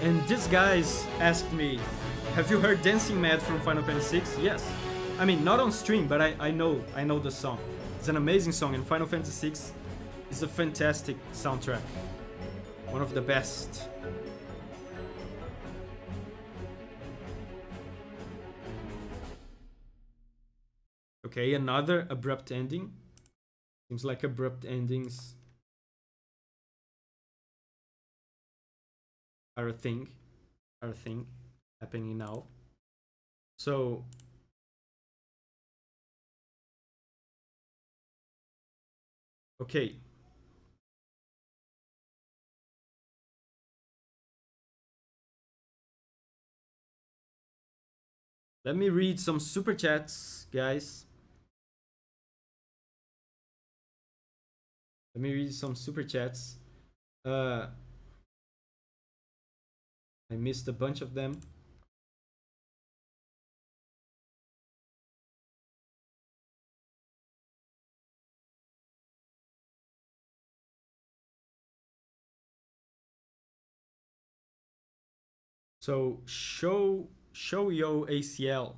A: And these guys asked me, have you heard Dancing Mad from Final Fantasy VI? Yes. I mean, not on stream, but I, I know I know the song. It's an amazing song, and Final Fantasy VI is a fantastic soundtrack. One of the best. Okay, another abrupt ending. Seems like abrupt endings are a thing, are a thing happening now. So okay. Let me read some super chats, guys. Let me read some super chats. Uh, I missed a bunch of them. So show show yo ACL.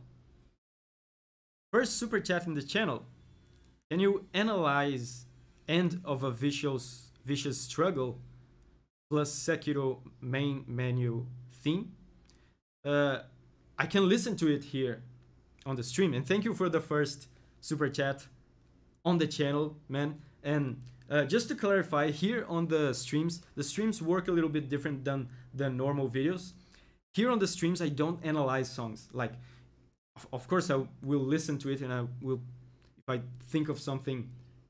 A: First super chat in the channel. Can you analyze end of a vicious vicious struggle plus Sekiro main menu theme? Uh, I can listen to it here on the stream. And thank you for the first super chat on the channel, man. And uh, just to clarify, here on the streams, the streams work a little bit different than the normal videos. Here on the streams, I don't analyze songs. Like, of, of course, I will listen to it and I will, if I think of something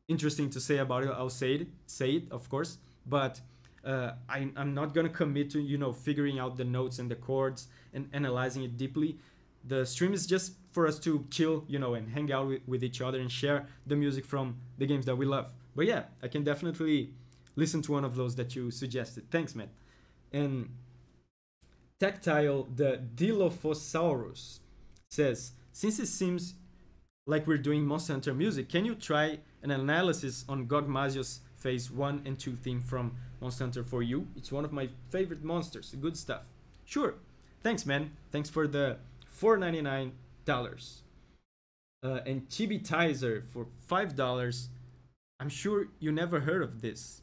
A: interesting to say about it, I'll say it, say it, of course. But uh, I, I'm not gonna commit to you know figuring out the notes and the chords and analyzing it deeply. The stream is just for us to chill, you know, and hang out with, with each other and share the music from the games that we love. But yeah, I can definitely listen to one of those that you suggested. Thanks, man. And Tactile, the Dilophosaurus says, since it seems like we're doing Monster Hunter music, can you try an analysis on Gogmazios phase 1 and 2 theme from Monster Hunter 4U? It's one of my favorite monsters. Good stuff. Sure. Thanks, man. Thanks for the $4.99. Uh, and Chibi Tizer for $5. I'm sure you never heard of this,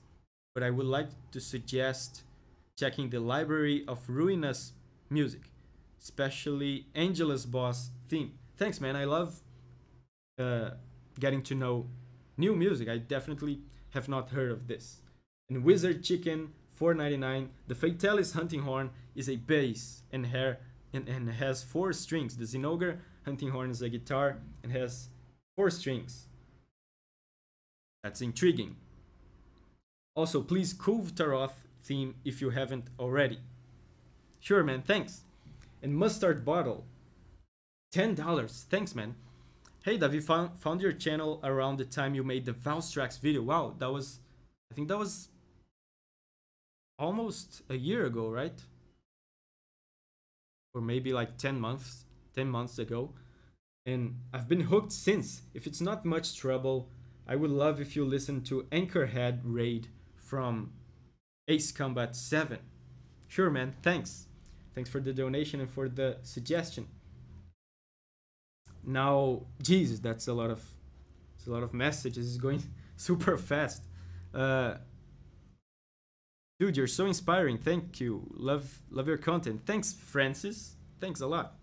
A: but I would like to suggest checking the Library of Ruina music, especially Angela's Boss theme. Thanks, man. I love uh, getting to know new music. I definitely have not heard of this. And Wizard Chicken 4.99. The Fatalis hunting horn is a bass and hair and, and has four strings. The Zinogre hunting horn is a guitar and has four strings. That's intriguing. Also, please Kulve Taroth theme if you haven't already. Sure, man. Thanks. And Mustard Bottle. $10. Thanks, man. Hey, Davi, found, found your channel around the time you made the Valstrax video. Wow, that was... I think that was almost a year ago, right? Or maybe like 10 months, 10 months ago. And I've been hooked since. If it's not much trouble, I would love if you listen to Anchorhead Raid from Ace Combat 7. Sure, man. Thanks. Thanks for the donation and for the suggestion. Now, Jesus, that's a lot of, it's a lot of messages. It's going super fast. Uh, dude, you're so inspiring. Thank you. Love, love your content. Thanks, Francis. Thanks a lot.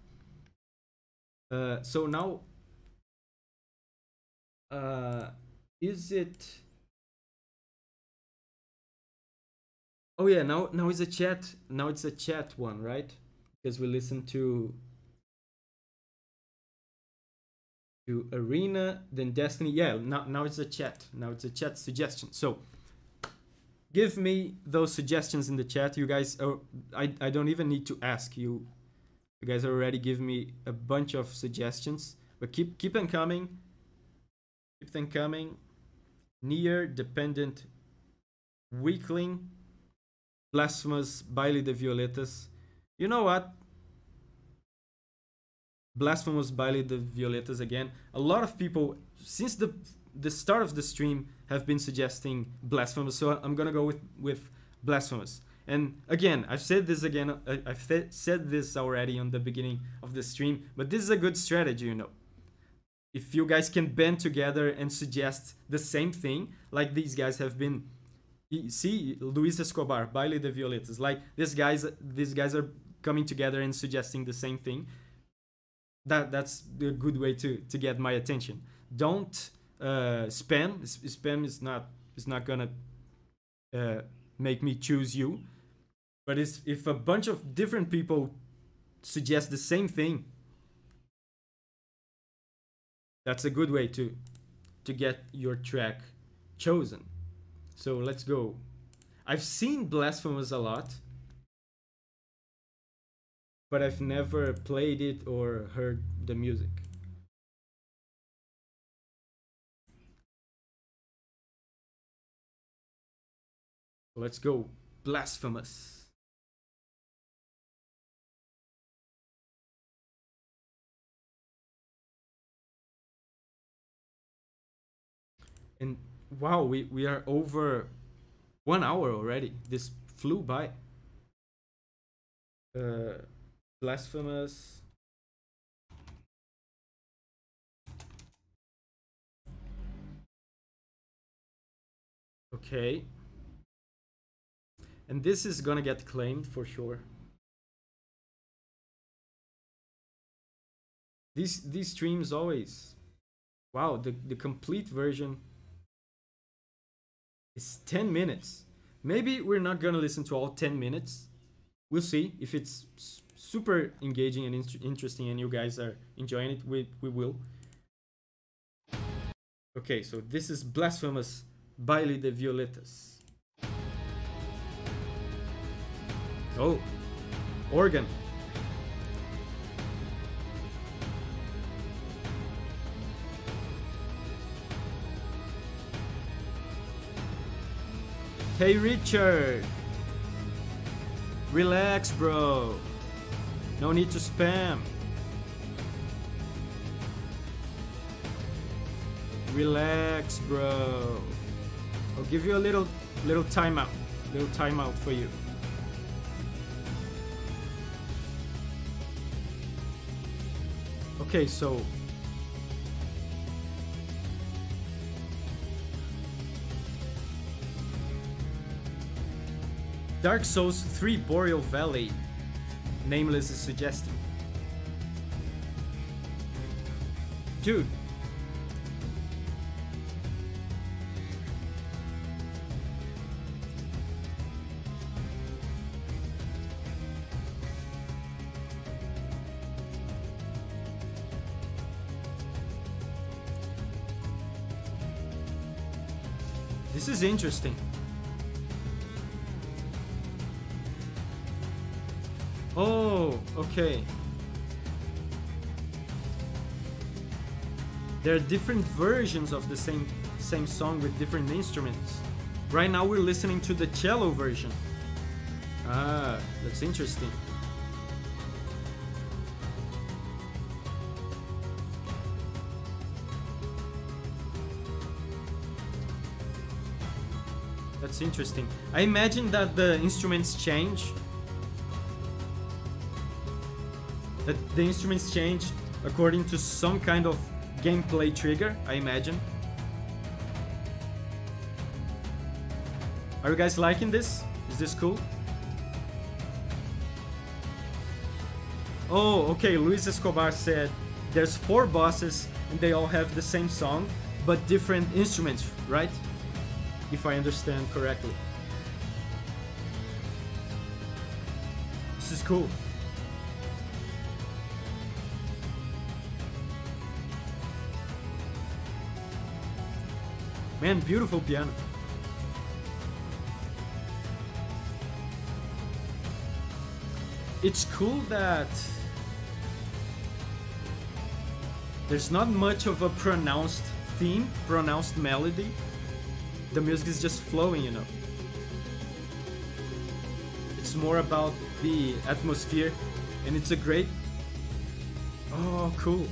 A: Uh, so now, uh, is it? Oh yeah, now now it's a chat. Now it's a chat one, right? Because we listen to to Arena, then Destiny. Yeah, now now it's a chat. Now it's a chat suggestion. So give me those suggestions in the chat. You guys, are, I I don't even need to ask you. You guys already give me a bunch of suggestions, but keep keep them coming. Keep them coming. NieR dependent weakling, blasphemous, baile de violetas. You know what? Blasphemous Baile de Violetas again. A lot of people, since the the start of the stream, have been suggesting Blasphemous, so I'm gonna go with, with Blasphemous. And again, I've said this again, uh, I've said this already on the beginning of the stream, but this is a good strategy, you know. If you guys can band together and suggest the same thing, like these guys have been see Luis Escobar, Baile de Violetas. Like these guys, these guys are coming together and suggesting the same thing that that's a good way to to get my attention. Don't uh, spam. Spam is not is not gonna uh, make me choose you. But it's, if a bunch of different people suggest the same thing that's a good way to to get your track chosen. So let's go. I've seen blasphemous a lot but I've never played it or heard the music. Let's go. Blasphemous. And wow, we, we are over one hour already. This flew by. Uh, Blasphemous. Okay. And this is gonna get claimed for sure. These these streams always wow the, the complete version is 10 minutes. Maybe we're not gonna listen to all 10 minutes. We'll see if it's super engaging and in interesting and you guys are enjoying it, we, we will. Okay, so this is Blasphemous Baile de Violetas. Oh, organ. Hey Richard! Relax, bro. No need to spam. Relax, bro. I'll give you a little little timeout. Little timeout for you. Okay, so Dark Souls 3 Boreal Valley Nameless is suggesting. Dude. This is interesting. Oh, okay. There are different versions of the same same song with different instruments. Right now we're listening to the cello version. Ah, that's interesting. That's interesting. I imagine that the instruments change that the instruments change according to some kind of gameplay trigger, I imagine. Are you guys liking this? Is this cool? Oh, okay, Luis Escobar said there's four bosses and they all have the same song, but different instruments, right? If I understand correctly. This is cool. Man, beautiful piano. It's cool that there's not much of a pronounced theme, pronounced melody. The music is just flowing, you know. It's more about the atmosphere, and it's a great. Oh, cool.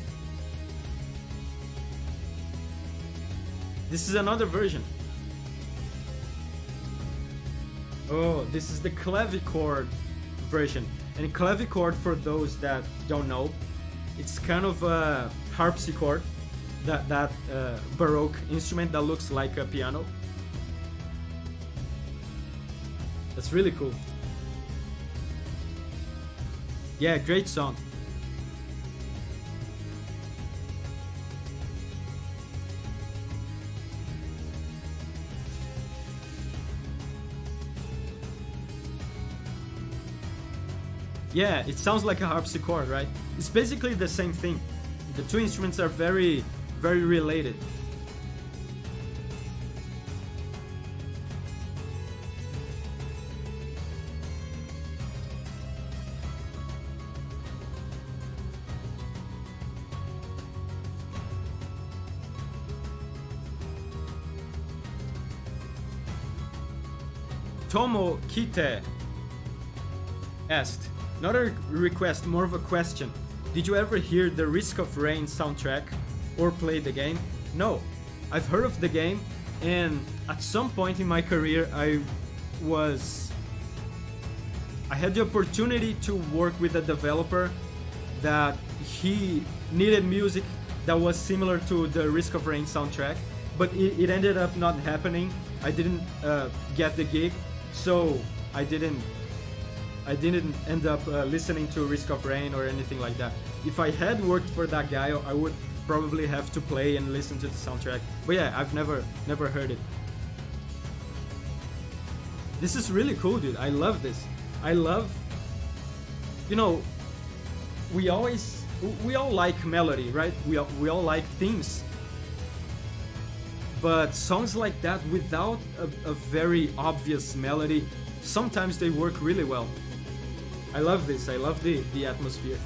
A: This is another version. Oh, this is the clavichord version. And clavichord, for those that don't know, it's kind of a harpsichord, that that uh, baroque instrument that looks like a piano. That's really cool. Yeah, great song. Yeah, it sounds like a harpsichord, right? It's basically the same thing. The two instruments are very, very related. Tomo Kite asked, not a request, more of a question. Did you ever hear the Risk of Rain soundtrack or play the game? No. I've heard of the game, and at some point in my career, I was. I had the opportunity to work with a developer that he needed music that was similar to the Risk of Rain soundtrack, but it, it ended up not happening. I didn't uh, get the gig, so I didn't I didn't end up uh, listening to Risk of Rain or anything like that. If I had worked for that guy, I would probably have to play and listen to the soundtrack. But yeah, I've never never heard it. This is really cool, dude. I love this. I love you know, we always we all like melody, right? We all, we all like themes. But songs like that without a, a very obvious melody, sometimes they work really well. I love this. I love the, the atmosphere.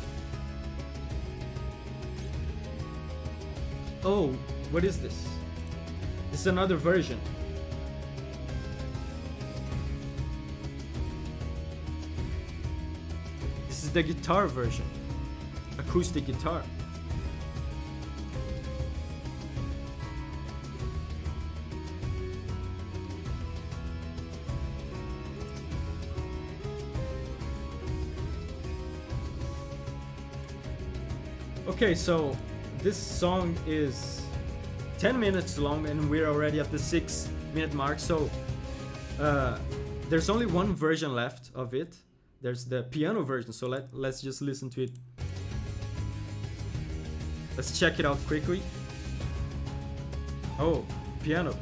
A: Oh, what is this? This is another version. This is the guitar version. Acoustic guitar. Okay, so this song is 10 minutes long and we're already at the 6 minute mark. So uh, there's only one version left of it. There's the piano version. So let, let's just listen to it. Let's check it out quickly. Oh, piano.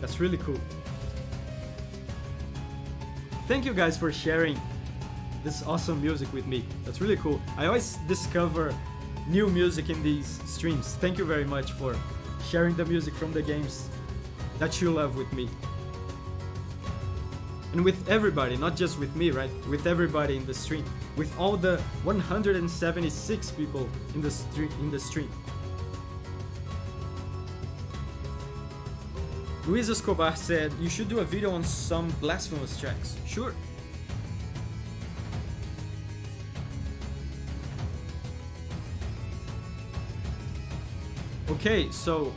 A: That's really cool. Thank you guys for sharing this awesome music with me. That's really cool. I always discover new music in these streams. Thank you very much for sharing the music from the games that you love with me. And with everybody, not just with me, right? With everybody in the stream. With all the 176 people in the in the stream. Luis Escobar said, you should do a video on some blasphemous tracks. Sure. Okay, so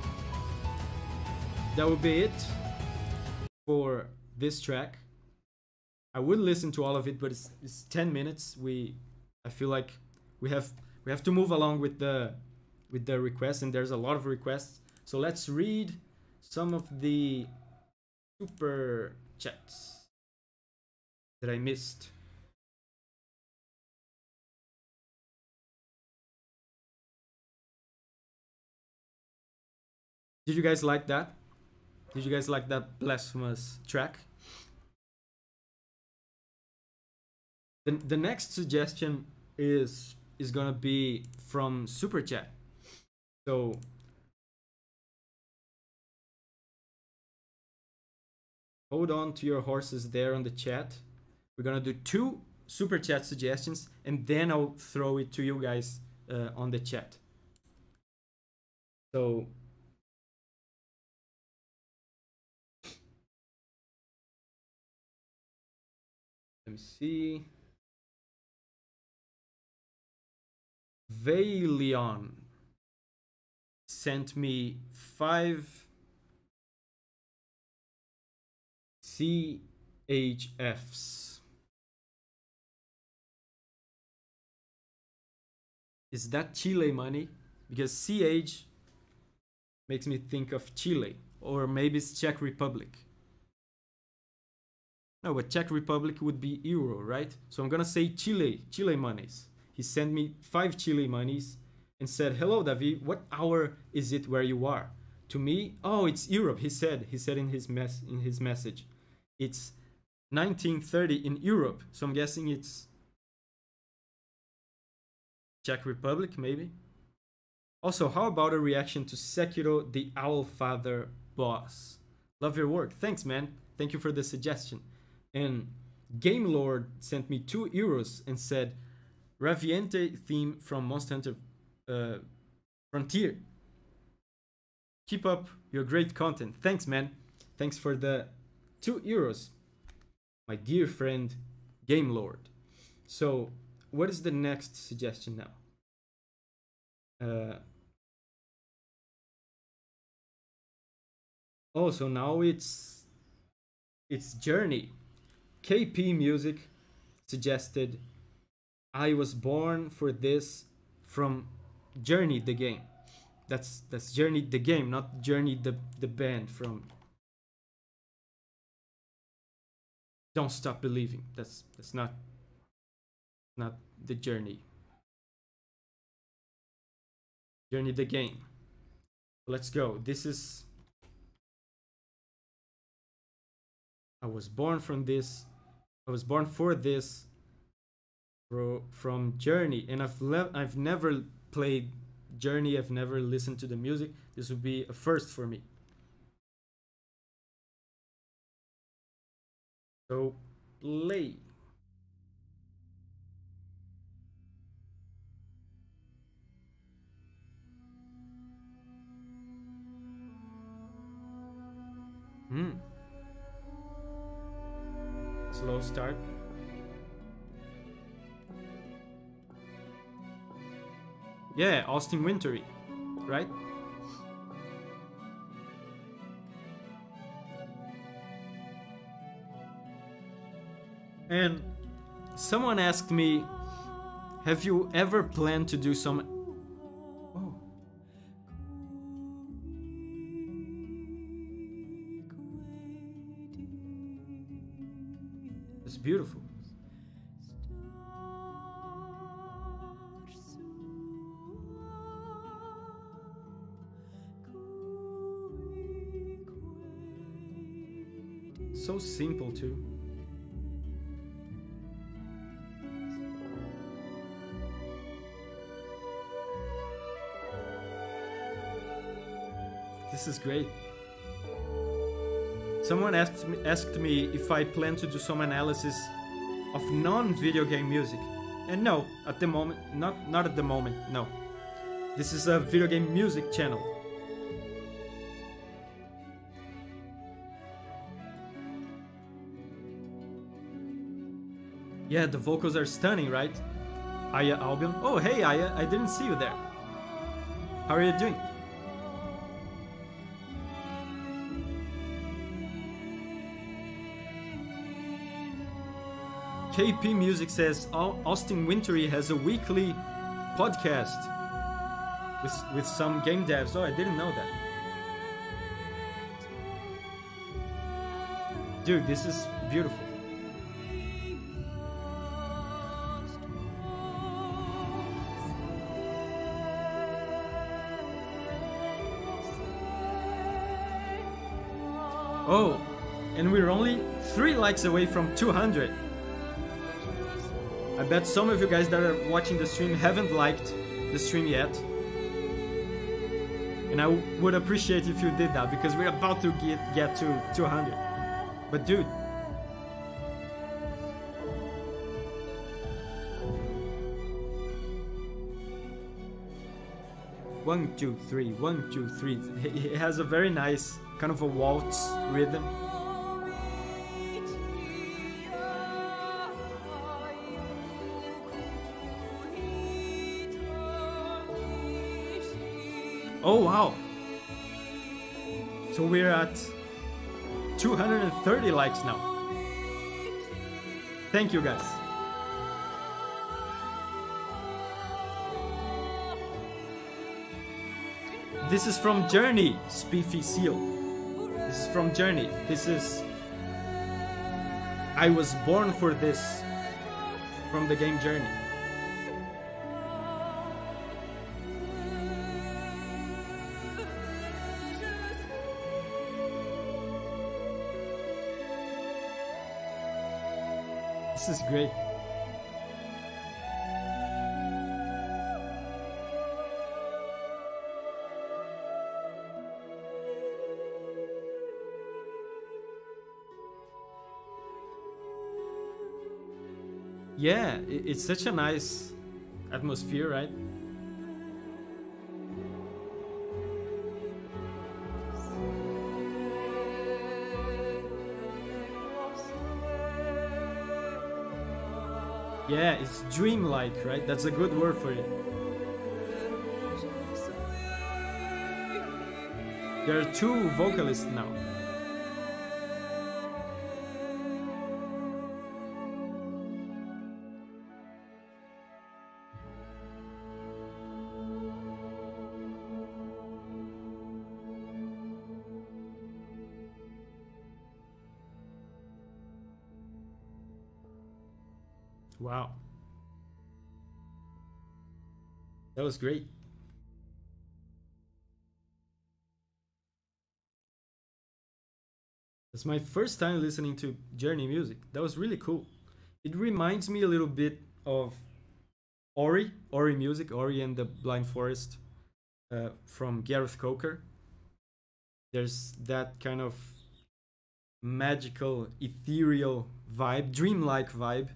A: that would be it for this track. I would listen to all of it, but it's, it's 10 minutes. We I feel like we have we have to move along with the with the requests and there's a lot of requests. So let's read some of the super chats that I missed. Did you guys like that? Did you guys like that blasphemous track? The, the next suggestion is is gonna be from Super Chat. So hold on to your horses there on the chat. We're gonna do two Super Chat suggestions and then I'll throw it to you guys uh, on the chat. So let me see. Valion sent me five CHFs. Is that Chile money? Because CH makes me think of Chile, or maybe it's Czech Republic. No, but Czech Republic would be euro, right? So I'm gonna say Chile, Chile monies. He sent me five Chile monies and said, "Hello, David. What hour is it where you are?" To me, oh, it's Europe. He said. He said in his mess in his message, it's 1930 in Europe. So I'm guessing it's Czech Republic, maybe. Also, how about a reaction to Sekiro the Owl Father boss? Love your work. Thanks, man. Thank you for the suggestion. And Game Lord sent me two euros and said, Raviente theme from Monster Hunter uh, Frontier. Keep up your great content. Thanks, man. Thanks for the two euros, my dear friend Game Lord. So, what is the next suggestion now? Uh, oh, so now it's it's Journey. KP Music suggested I was born for this from Journey the game. That's that's Journey the game, not Journey the the band from Don't Stop Believing. That's that's not not the journey. Journey the game. Let's go. This is I was born from this. I was born for this bro, from Journey, and I've I've never played Journey. I've never listened to the music. This would be a first for me. So play. Hmm. Slow start. Yeah, Austin Wintory, right? And someone asked me, have you ever planned to do some... beautiful. So simple too. This is great. Someone asked me, asked me if I plan to do some analysis of non-video game music. And no, at the moment, not not at the moment, no. This is a video game music channel. Yeah, the vocals are stunning, right? Aya Albion. Oh, hey Aya, I didn't see you there. How are you doing? KP Music says Austin Wintory has a weekly podcast with, with some game devs. Oh, I didn't know that. Dude, this is beautiful. Oh, and we're only three likes away from 200. I bet some of you guys that are watching the stream haven't liked the stream yet. And I would appreciate if you did that because we're about to get, get to 200. But dude, one, two, three, one, two, three. It has a very nice kind of a waltz rhythm. Oh wow! So we're at 230 likes now. Thank you guys. This is from Journey, Spiffy Seal. This is from Journey. This is. I was born for this from the game Journey. This is great. Yeah, it's such a nice atmosphere, right? Yeah, it's dreamlike, right? That's a good word for it. There are two vocalists now. Was great. It's my first time listening to Journey music. That was really cool. It reminds me a little bit of Ori, Ori music, Ori and the Blind Forest uh, from Gareth Coker. There's that kind of magical, ethereal vibe, dreamlike vibe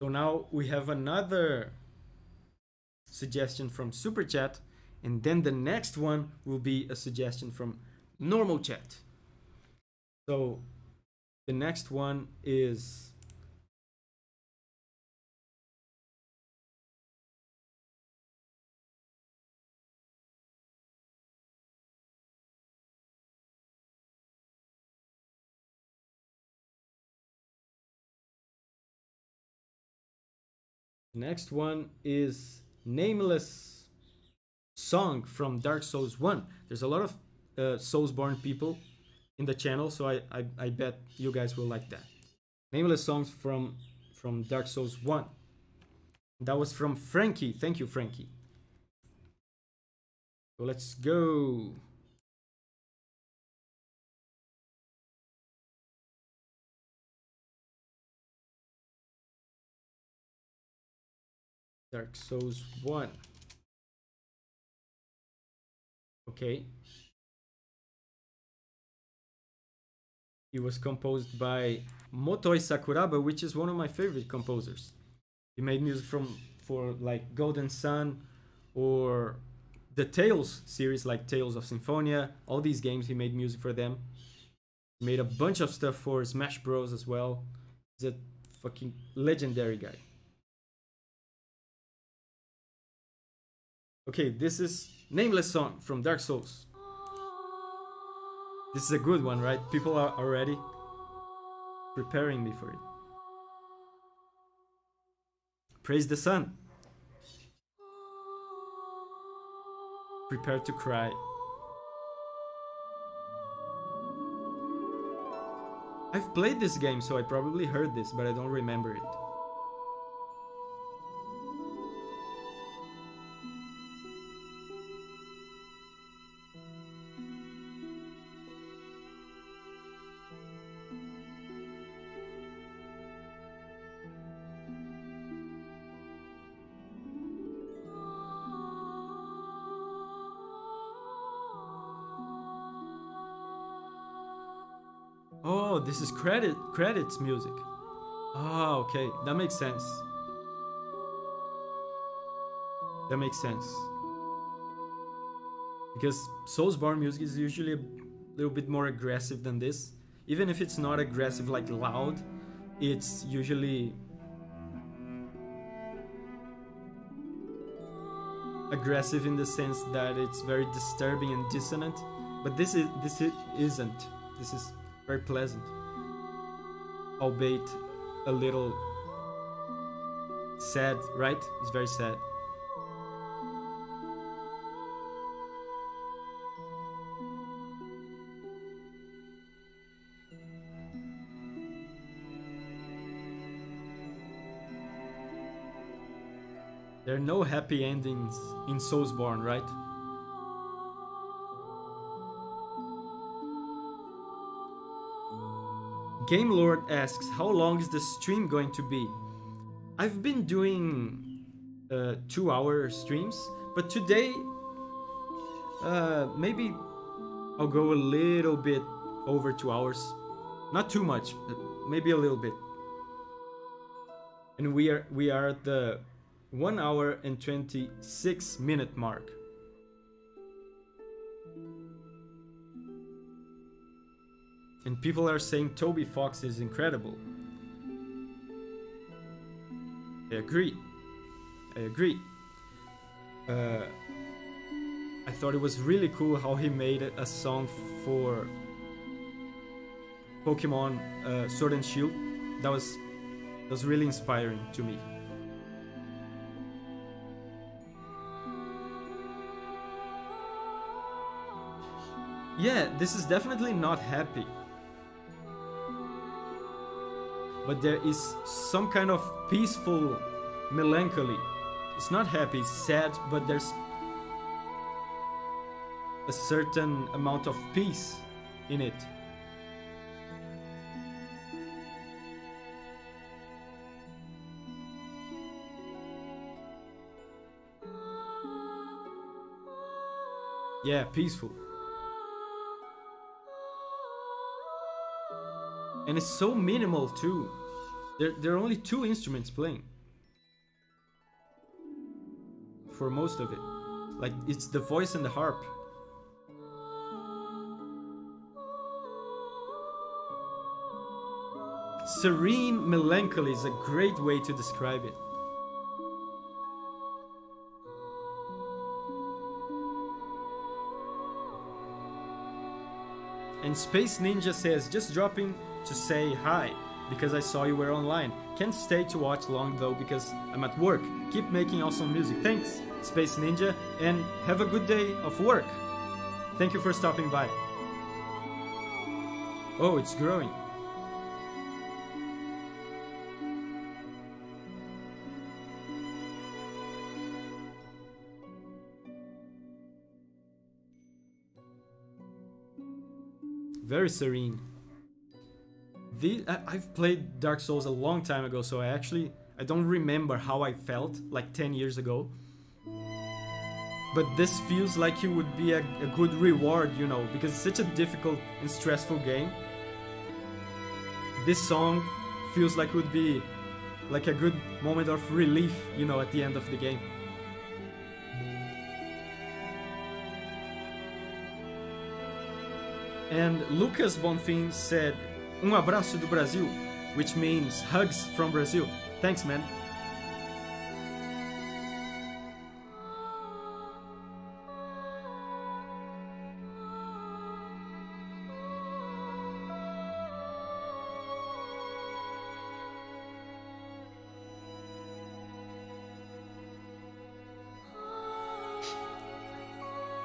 A: So now we have another suggestion from Super Chat, and then the next one will be a suggestion from Normal Chat. So the next one is Next one is Nameless Song from Dark Souls 1. There's a lot of uh, Soulsborne people in the channel, so I, I, I bet you guys will like that. Nameless Songs from, from Dark Souls 1. That was from Frankie. Thank you, Frankie. So let's go. Dark Souls 1. Okay. It was composed by Motoi Sakuraba, which is one of my favorite composers. He made music from for like Golden Sun or the Tales series like Tales of Symphonia. All these games he made music for them. He made a bunch of stuff for Smash Bros as well. He's a fucking legendary guy. Okay, this is Nameless Song from Dark Souls. This is a good one, right? People are already preparing me for it. Praise the sun. Prepare to cry. I've played this game, so I probably heard this, but I don't remember it. Oh, this is credit credits music. Oh, okay, that makes sense. That makes sense. Because Soulsborne music is usually a little bit more aggressive than this. Even if it's not aggressive like loud, it's usually aggressive in the sense that it's very disturbing and dissonant. But this is this isn't. This is very pleasant, albeit a little sad, right? It's very sad. There are no happy endings in Soulsborne, right? Game Lord asks, how long is the stream going to be? I've been doing uh, two hour streams, but today uh, maybe I'll go a little bit over two hours. Not too much, maybe a little bit. And we are we are at the 1 hour and 26 minute mark. And people are saying Toby Fox is incredible. I agree. I agree. Uh, I thought it was really cool how he made a song for Pokemon uh, Sword and Shield. That was that was really inspiring to me. Yeah, this is definitely not happy. But there is some kind of peaceful melancholy. It's not happy, it's sad, but there's a certain amount of peace in it. Yeah, peaceful. And it's so minimal too. There, there are only two instruments playing. For most of it. Like, it's the voice and the harp. Serene melancholy is a great way to describe it. And Space Ninja says, just dropping to say hi because I saw you were online. Can't stay to watch long though because I'm at work. Keep making awesome music. Thanks, Space Ninja, and have a good day of work. Thank you for stopping by. Oh, it's growing. Very serene. The, I've played Dark Souls a long time ago, so I actually I don't remember how I felt like 10 years ago. But this feels like it would be a, a good reward, you know, because it's such a difficult and stressful game. This song feels like it would be like a good moment of relief, you know, at the end of the game. And Lucas Bonfim said, Um abraço do Brasil, which means hugs from Brazil. Thanks, man.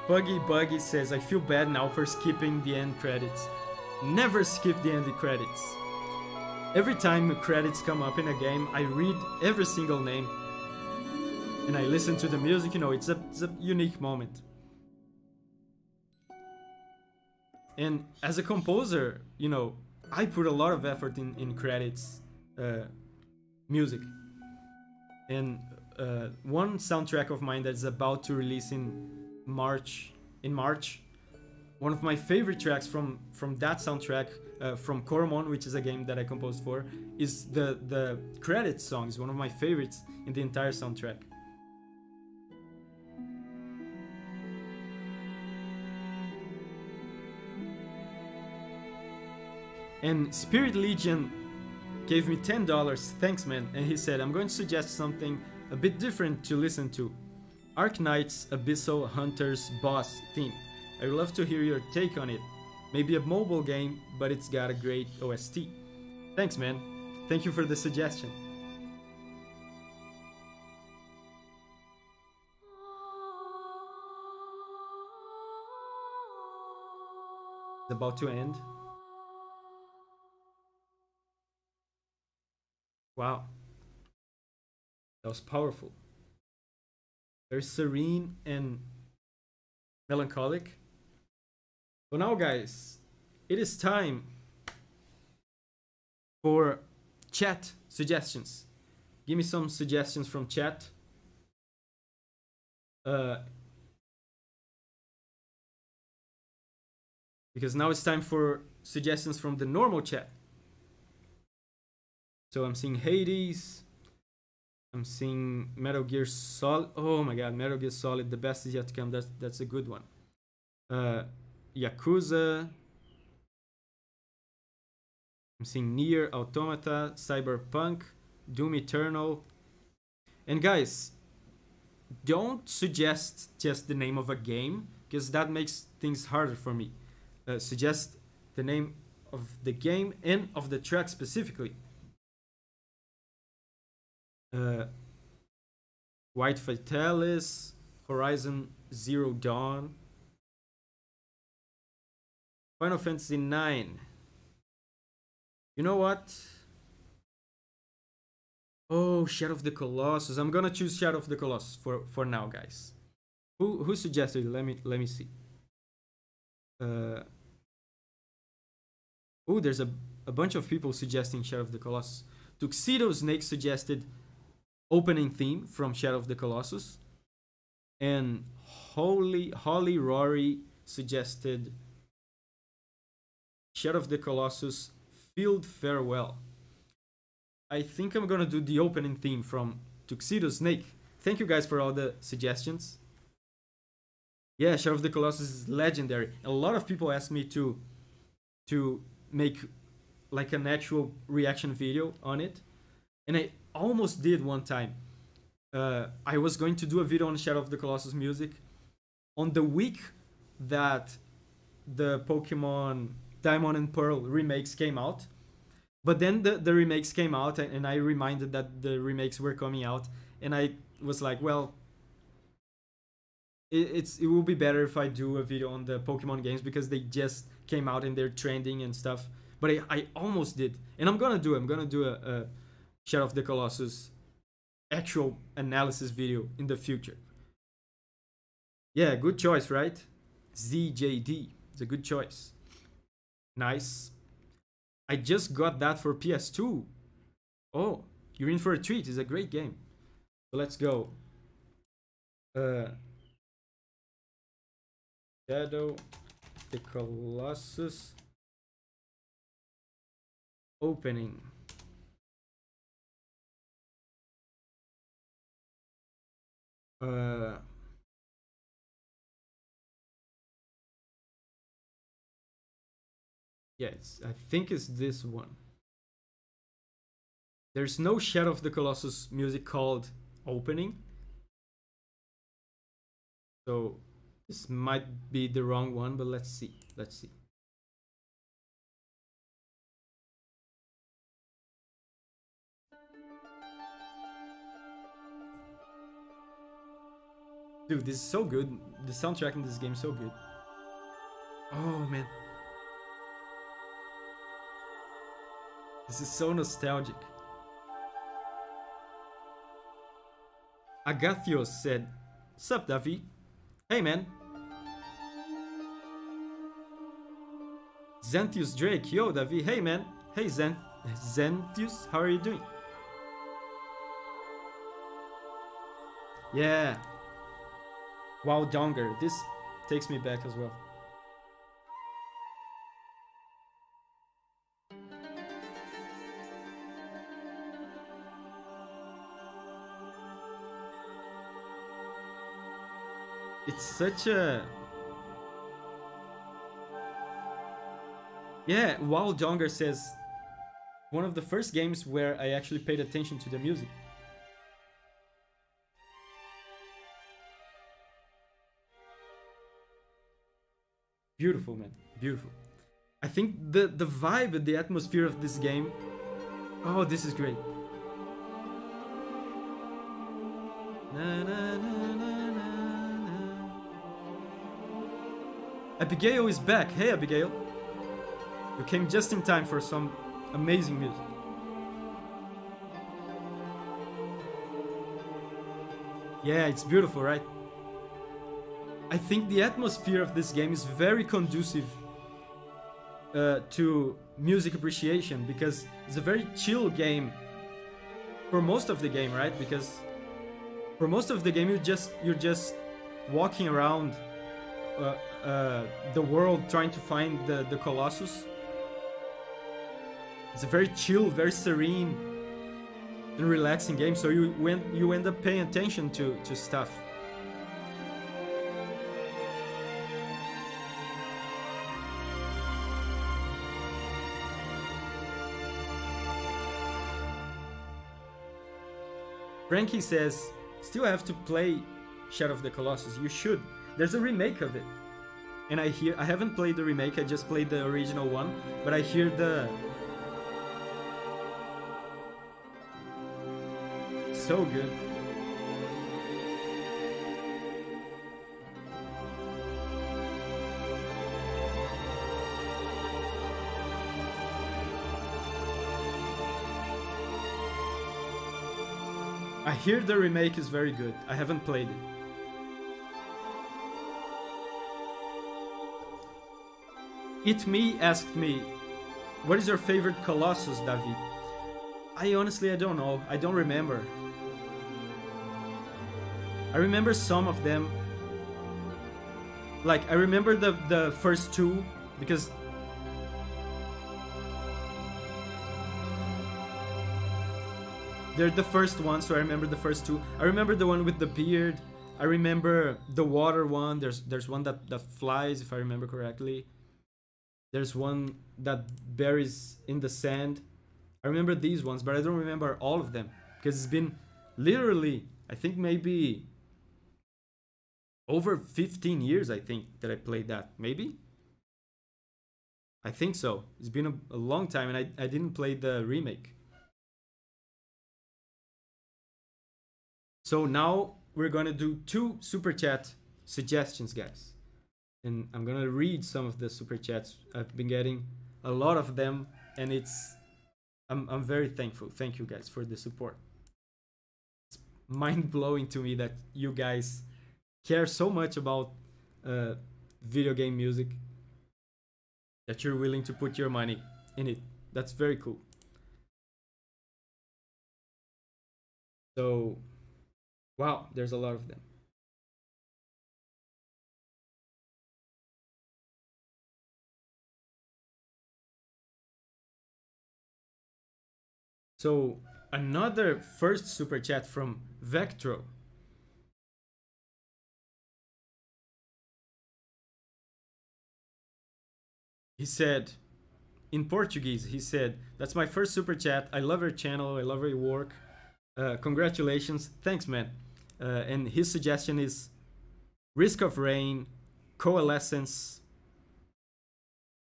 A: Buggy Buggy says, I feel bad now for skipping the end credits. Never skip the end credits. Every time credits come up in a game, I read every single name and I listen to the music, you know, it's a, it's a unique moment. And as a composer, you know, I put a lot of effort in, in credits uh, music. And uh, one soundtrack of mine that's about to release in March, in March, one of my favorite tracks from from that soundtrack uh, from Coromon, which is a game that I composed for, is the the credit song is one of my favorites in the entire soundtrack. And Spirit Legion gave me $10. Thanks, man. And he said, I'm going to suggest something a bit different to listen to. Arknights Abyssal Hunters boss theme. I would love to hear your take on it. Maybe a mobile game, but it's got a great OST. Thanks, man. Thank you for the suggestion. It's about to end. Wow. That was powerful. Very serene and melancholic. So now, guys, it is time for chat suggestions. Give me some suggestions from chat. Uh, because now it's time for suggestions from the normal chat. So I'm seeing Hades. I'm seeing Metal Gear Solid. Oh my god, Metal Gear Solid, the best is yet to come. That's that's a good one. Uh, Yakuza. I'm seeing NieR Automata, Cyberpunk, Doom Eternal. And guys, don't suggest just the name of a game because that makes things harder for me. Uh, suggest the name of the game and of the track specifically uh, White Fatalis, Horizon Zero Dawn, Final Fantasy 9. You know what? Oh, Shadow of the Colossus. I'm gonna choose Shadow of the Colossus for for now, guys. Who who suggested? Let me let me see. Uh. Oh, there's a a bunch of people suggesting Shadow of the Colossus. Tuxedo Snake suggested opening theme from Shadow of the Colossus. And Holy Holly Rory suggested Shadow of the Colossus Field Farewell. I think I'm gonna do the opening theme from Tuxedo Snake. Thank you guys for all the suggestions. Yeah, Shadow of the Colossus is legendary. A lot of people ask me to to make like an actual reaction video on it. And I almost did one time. Uh, I was going to do a video on Shadow of the Colossus music on the week that the Pokemon Diamond and Pearl remakes came out. But then the, the remakes came out, and, and I reminded that the remakes were coming out, and I was like, well, it, it's it will be better if I do a video on the Pokemon games because they just came out and they're trending and stuff. But I, I almost did, and I'm gonna do. I'm gonna do a, a Shadow of the Colossus actual analysis video in the future. Yeah, good choice, right? ZJD. It's a good choice. Nice. I just got that for PS2. Oh, you're in for a treat. It's a great game. So let's go. Uh, Shadow the Colossus opening. Uh, yeah, it's, I think it's this one. There's no Shadow of the Colossus music called opening. So this might be the wrong one, but let's see. Let's see. Dude, this is so good. The soundtrack in this game is so good. Oh, man. This is so nostalgic. Agathios said, Sup, Davi? Hey, man. Xanthius Drake, yo, Davi. Hey, man. Hey, Zen Xanthius, how are you doing? Yeah, Wow, Donger. This takes me back as well. It's such a yeah. Wild donger says one of the first games where I actually paid attention to the music. Beautiful, man. Beautiful. I think the the vibe, and the atmosphere of this game. Oh, this is great. Na, na, na, Abigail is back. Hey, Abigail. You came just in time for some amazing music. Yeah, it's beautiful, right? I think the atmosphere of this game is very conducive uh, to music appreciation because it's a very chill game for most of the game, right? Because for most of the game you just you're just walking around uh, uh, the world trying to find the the Colossus. It's a very chill, very serene and relaxing game, so you when you end up paying attention to to stuff. Frankie says, still have to play Shadow of the Colossus. You should. There's a remake of it. And I hear I haven't played the remake, I just played the original one, but I hear the so good. I hear the remake is very good. I haven't played it. It Me asked me, what is your favorite Colossus, David? I honestly, I don't know. I don't remember. I remember some of them. Like, I remember the, the first two, because They're the first one, so I remember the first two. I remember the one with the beard. I remember the water one. There's there's one that, that flies, if I remember correctly. There's one that buries in the sand. I remember these ones, but I don't remember all of them. Because it's been literally, I think maybe over 15 years, I think, that I played that. Maybe? I think so. It's been a, a long time and I, I didn't play the remake. So now we're gonna do two super chat suggestions, guys. And I'm gonna read some of the super chats. I've been getting a lot of them, and it's I'm I'm very thankful. Thank you guys for the support. It's mind blowing to me that you guys care so much about uh, video game music that you're willing to put your money in it. That's very cool. So Wow, there's a lot of them. So another first super chat from Vectro. He said, in Portuguese, he said, That's my first super chat. I love your channel. I love your work. Uh, congratulations. Thanks, man. Uh, and his suggestion is Risk of Rain, Coalescence.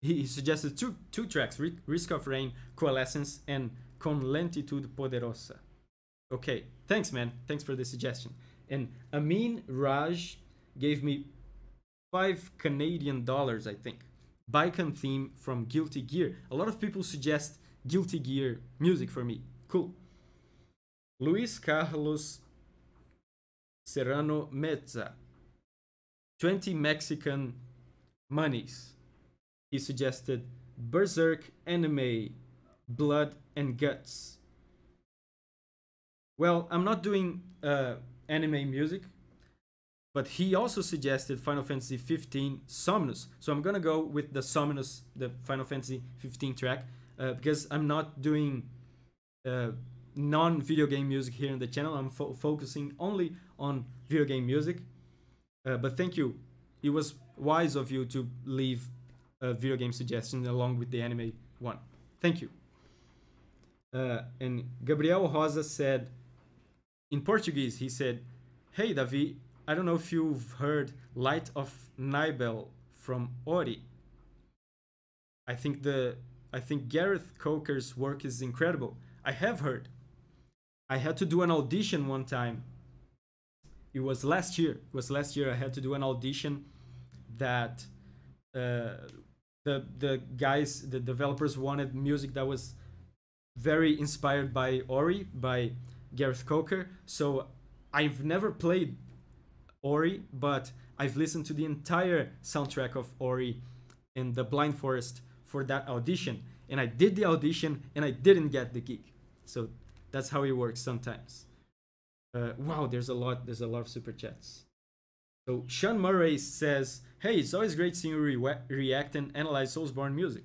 A: He, he suggested two, two tracks Risk of Rain, Coalescence, and Con Lentitude Poderosa. Okay, thanks, man. Thanks for the suggestion. And Amin Raj gave me five Canadian dollars, I think. Baiken theme from Guilty Gear. A lot of people suggest Guilty Gear music for me. Cool. Luis Carlos Serrano Meza. 20 Mexican monies. He suggested Berserk Anime, Blood and Guts. Well, I'm not doing uh, anime music, but he also suggested Final Fantasy 15 Somnus. So I'm gonna go with the Somnus, the Final Fantasy 15 track, uh, because I'm not doing uh, non-video game music here in the channel. I'm fo focusing only on video game music. Uh, but thank you. It was wise of you to leave a video game suggestion along with the anime one. Thank you. Uh, and Gabriel Rosa said, in Portuguese, he said, Hey, Davi, I don't know if you've heard Light of Nibel from Ori. I think the I think Gareth Coker's work is incredible. I have heard. I had to do an audition one time. It was last year. It was last year I had to do an audition that uh, the the guys, the developers wanted music that was very inspired by Ori, by Gareth Coker. So I've never played Ori, but I've listened to the entire soundtrack of Ori in the Blind Forest for that audition. And I did the audition and I didn't get the gig. So that's how it works sometimes. Uh, wow, there's a lot. There's a lot of super chats. So Sean Murray says, "Hey, it's always great seeing you re react and analyze Soulsborne music.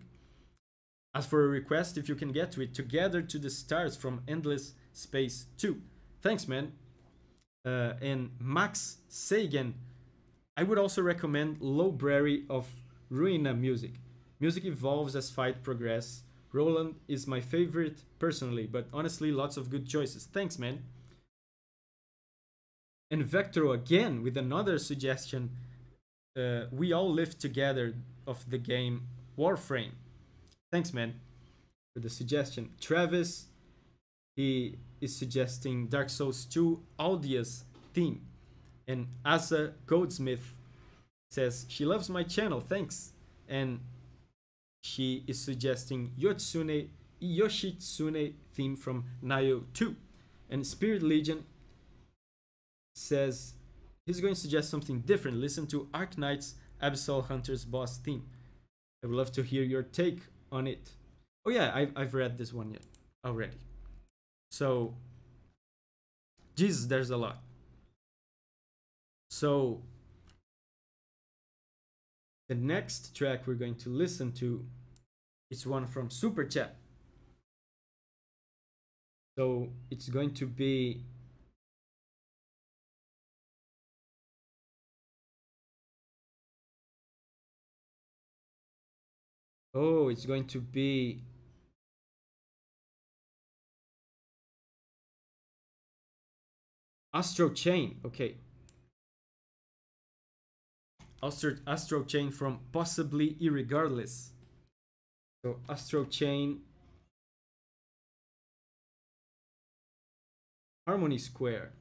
A: As for a request, if you can get to it, Together to the Stars from Endless Space 2. Thanks, man. Uh, and Max Sagan, I would also recommend Library of Ruina music. Music evolves as fight progress. Roland is my favorite personally, but honestly, lots of good choices. Thanks, man. And Vectro again with another suggestion. Uh, we all live together of the game Warframe. Thanks, man, for the suggestion. Travis, he is suggesting Dark Souls 2 Aldia's theme. And Asa Goldsmith says, she loves my channel, thanks. And she is suggesting Yotsune Yoshitsune theme from Nioh 2. And Spirit Legion says he's going to suggest something different. Listen to Arknights Abyssal Hunter's boss theme. I would love to hear your take on it. Oh yeah, I've, I've read this one yet already. So, Jesus, there's a lot. So, the next track we're going to listen to is one from Super Chat. So, it's going to be Oh, it's going to be Astral Chain. Okay. Astro, Astral Chain from Possibly Irregardless. So Astral Chain Harmony Square.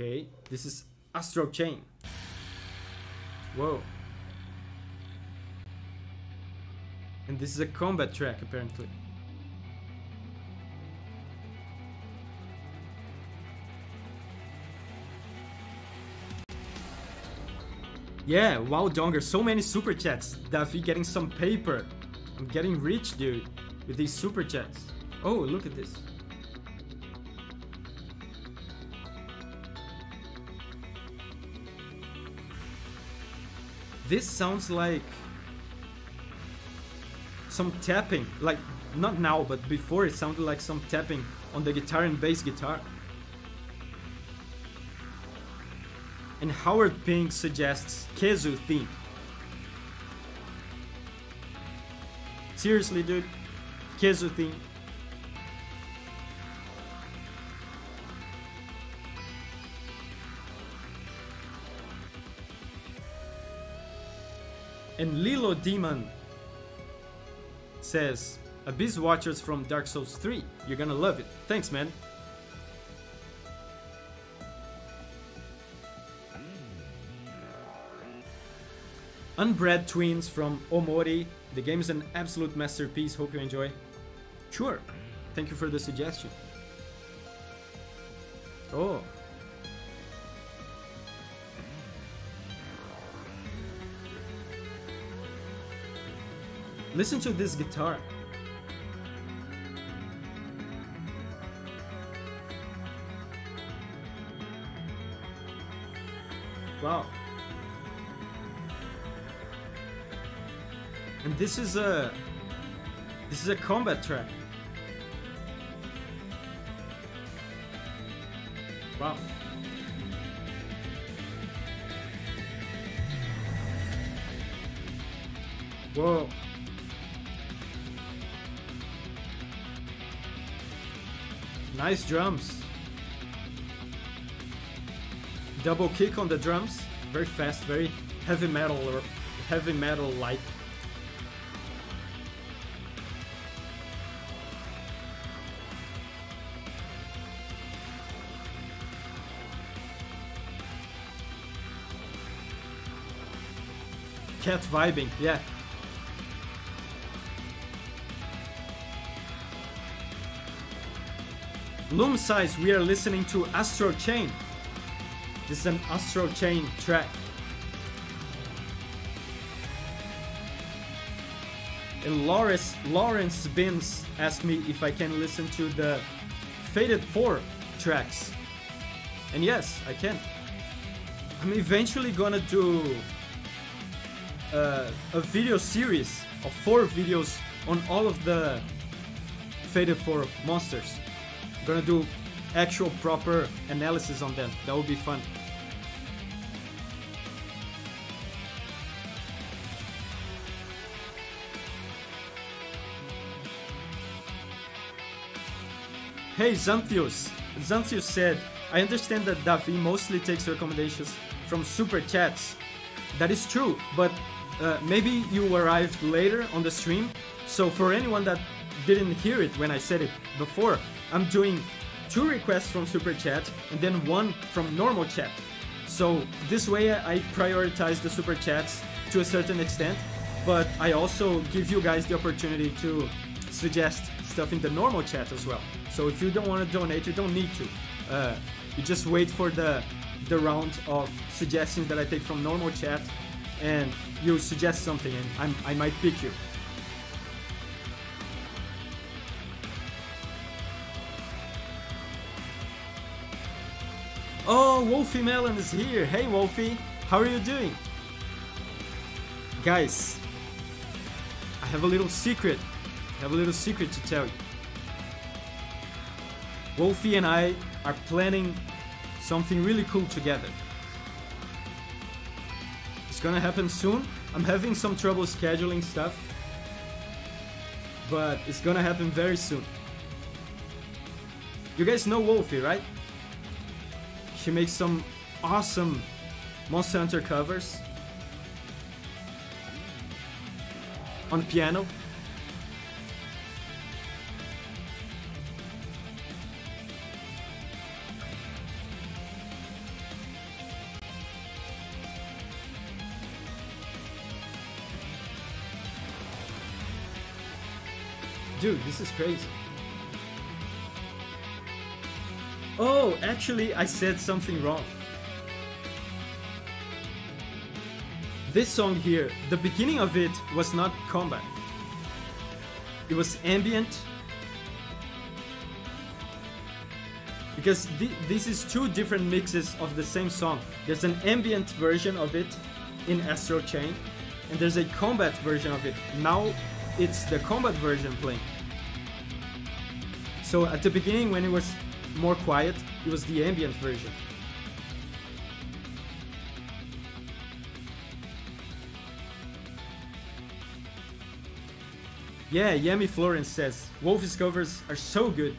A: Okay, this is Astral Chain. Whoa. And this is a combat track apparently. Yeah, wow Donger, so many super chats. Davi getting some paper. I'm getting rich, dude, with these super chats. Oh, look at this. This sounds like some tapping, like not now, but before it sounded like some tapping on the guitar and bass guitar. And Howard Pink suggests Khezu theme. Seriously, dude, Khezu theme. And Lilo Demon says, Abyss Watchers from Dark Souls 3. You're gonna love it. Thanks, man. Unbread Twins from Omori. The game is an absolute masterpiece. Hope you enjoy. Sure. Thank you for the suggestion. Oh, Listen to this guitar. Wow. And this is a this is a combat track. Wow. Whoa. Nice drums. Double kick on the drums. Very fast, very heavy metal or heavy metal like. Cat vibing, yeah. Loom size, we are listening to Astral Chain. This is an Astral Chain track. And Lawrence, Lawrence Bins asked me if I can listen to the Fated 4 tracks. And yes, I can. I'm eventually gonna do uh, a video series of four videos on all of the Fated 4 monsters. Gonna do actual proper analysis on them. That would be fun. Hey Xanthius! Xanthius said, I understand that Davi mostly takes recommendations from super chats. That is true, but uh, maybe you arrived later on the stream. So for anyone that didn't hear it when I said it before, I'm doing two requests from super chat and then one from normal chat. So this way I prioritize the super chats to a certain extent, but I also give you guys the opportunity to suggest stuff in the normal chat as well. So if you don't want to donate, you don't need to. Uh, you just wait for the the round of suggestions that I take from normal chat, and you suggest something, and I'm, I might pick you. Wolfie Melon is here. Hey, Wolfie, how are you doing? Guys, I have a little secret. I have a little secret to tell you. Wolfie and I are planning something really cool together. It's gonna happen soon. I'm having some trouble scheduling stuff, but it's gonna happen very soon. You guys know Wolfie, right? She makes some awesome Monster Hunter covers on the piano. Dude, this is crazy. Oh, actually, I said something wrong. This song here, the beginning of it was not combat. It was ambient. Because th this is two different mixes of the same song. There's an ambient version of it in Astral Chain, and there's a combat version of it. Now it's the combat version playing. So at the beginning, when it was more quiet, it was the ambient version. Yeah, Yami Florence says Wolfie's covers are so good.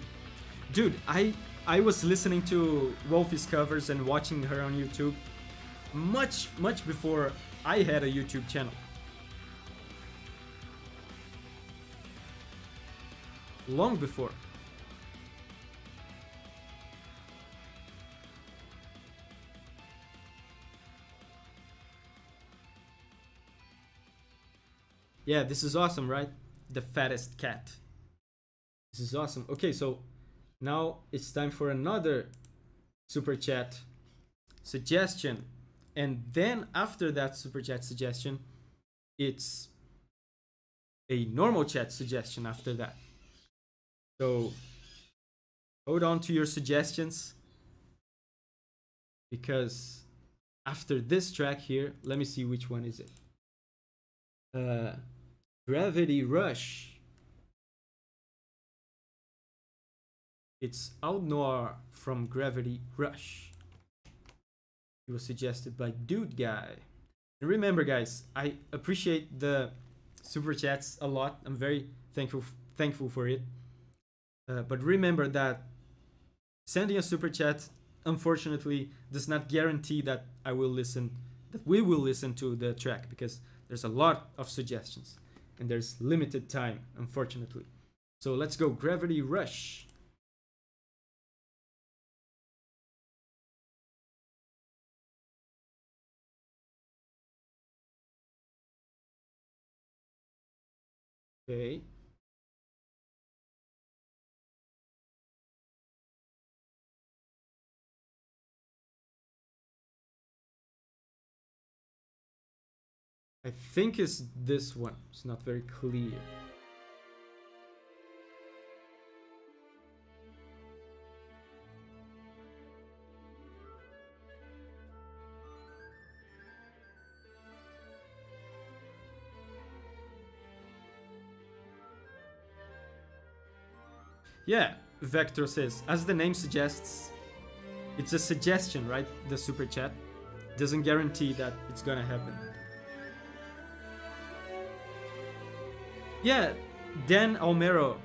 A: Dude, I I was listening to Wolfie's covers and watching her on YouTube much much before I had a YouTube channel. Long before. Yeah, this is awesome, right? The fattest cat. This is awesome. Okay, so now it's time for another super chat suggestion. And then after that super chat suggestion, it's a normal chat suggestion after that. So hold on to your suggestions because after this track here, let me see which one is it. Uh, Gravity Rush. It's Auldnoir from Gravity Rush. It was suggested by Dude Guy. And remember, guys, I appreciate the super chats a lot. I'm very thankful thankful for it. Uh, but remember that sending a super chat, unfortunately, does not guarantee that I will listen, that we will listen to the track because there's a lot of suggestions and there's limited time, unfortunately. So let's go, Gravity Rush. Okay. I think it's this one. It's not very clear. Yeah, Vector says, as the name suggests, it's a suggestion, right? The super chat doesn't guarantee that it's gonna happen. Yeah, Dan Almero.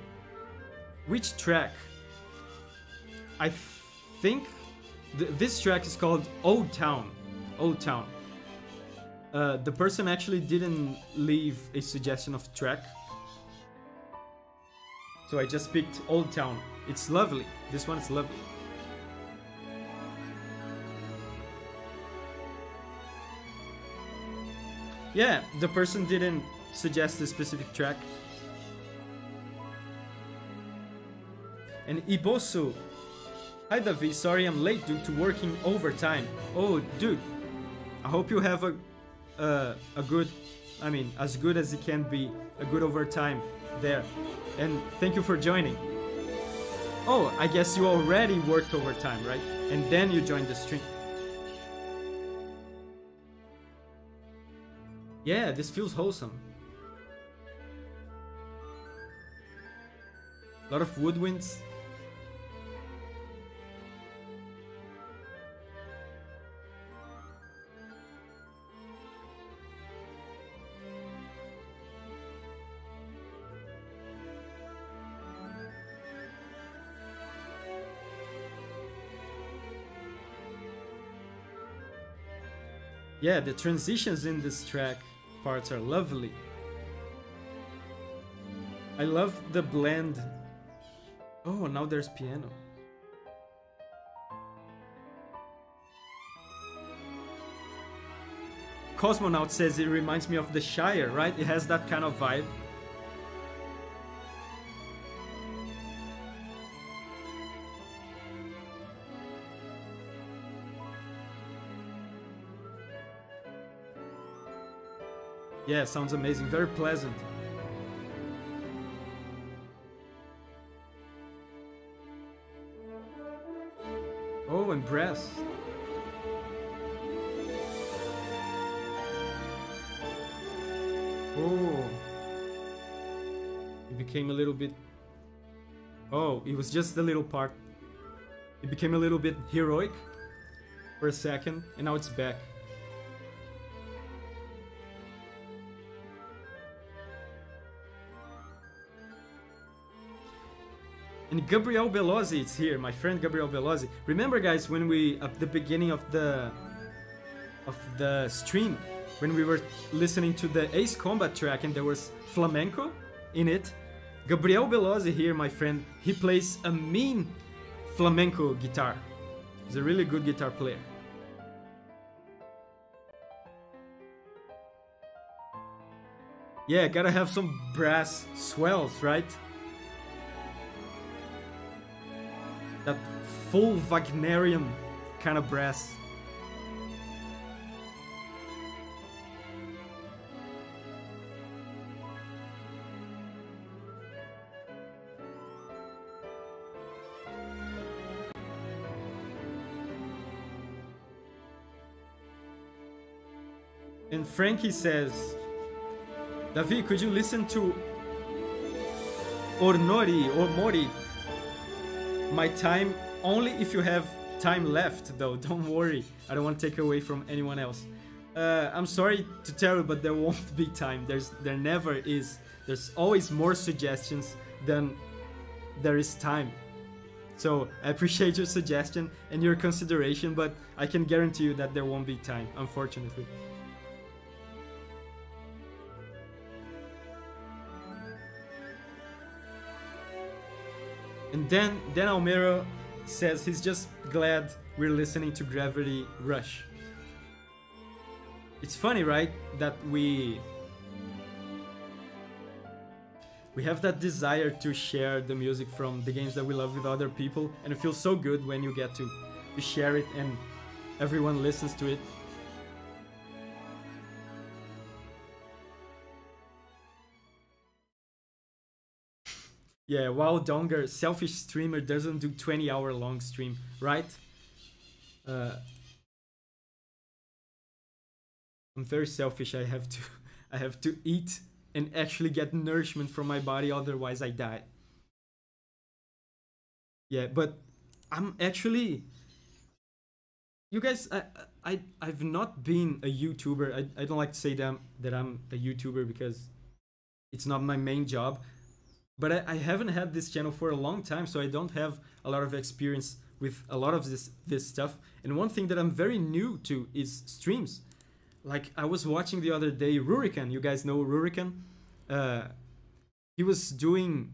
A: Which track? I think th this track is called Old Town. Old Town. Uh, the person actually didn't leave a suggestion of track, so I just picked Old Town. It's lovely. This one is lovely. Yeah, the person didn't suggest a specific track. And Ibosu. Hi Davi, sorry I'm late due to working overtime. Oh, dude. I hope you have a uh, a good, I mean, as good as it can be, a good overtime there and thank you for joining. Oh, I guess you already worked overtime, right? And then you joined the stream. Yeah, this feels wholesome. A lot of woodwinds. Yeah, the transitions in this track parts are lovely. I love the blend. Oh, now there's piano. Cosmonaut says it reminds me of The Shire, right? It has that kind of vibe. Yeah, sounds amazing. Very pleasant. Brass. Oh. It became a little bit... Oh, it was just a little part. It became a little bit heroic for a second, and now it's back. And Gabriel Belozzi is here, my friend Gabriel Belozzi. Remember guys, when we, at the beginning of the, of the stream, when we were listening to the Ace Combat track and there was flamenco in it, Gabriel Belozzi here, my friend, he plays a mean flamenco guitar. He's a really good guitar player. Yeah, gotta have some brass swells, right? That full Wagnerian kind of brass. And Frankie says, Davi, could you listen to Ornori or Mori? My time only if you have time left, though. Don't worry. I don't want to take away from anyone else. Uh, I'm sorry to tell you, but there won't be time. There's there never is. There's always more suggestions than there is time. So I appreciate your suggestion and your consideration, but I can guarantee you that there won't be time, unfortunately. And then Dan Almero says he's just glad we're listening to Gravity Rush. It's funny, right? That we we have that desire to share the music from the games that we love with other people and it feels so good when you get to share it and everyone listens to it yeah while donger selfish streamer doesn't do 20 hour long stream right? Uh, i'm very selfish. I have to i have to eat and actually get nourishment from my body otherwise i die. Yeah but i'm actually you guys i i i've not been a youtuber. I, I don't like to say that, that i'm a youtuber because it's not my main job but I, I haven't had this channel for a long time so i don't have a lot of experience with a lot of this this stuff and one thing that i'm very new to is streams like I was watching the other day Rurikhan. You guys know Rurikhan? Uh, he was doing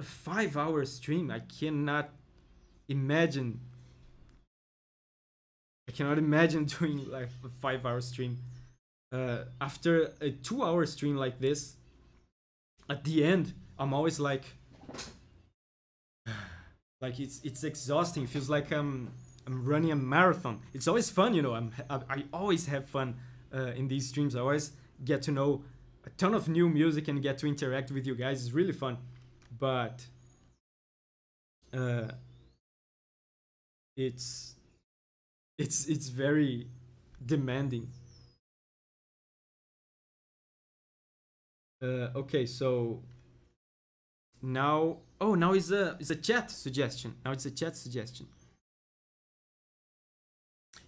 A: a five-hour stream. I cannot imagine. I cannot imagine doing like a five-hour stream. Uh, after a two-hour stream like this, at the end, I'm always like, like it's it's exhausting. It feels like I'm I'm running a marathon. It's always fun, you know. I'm I, I always have fun uh, in these streams. I always get to know a ton of new music and get to interact with you guys. It's really fun, but uh, it's it's it's very demanding. Uh, okay, so now oh now is a is a chat suggestion. Now it's a chat suggestion.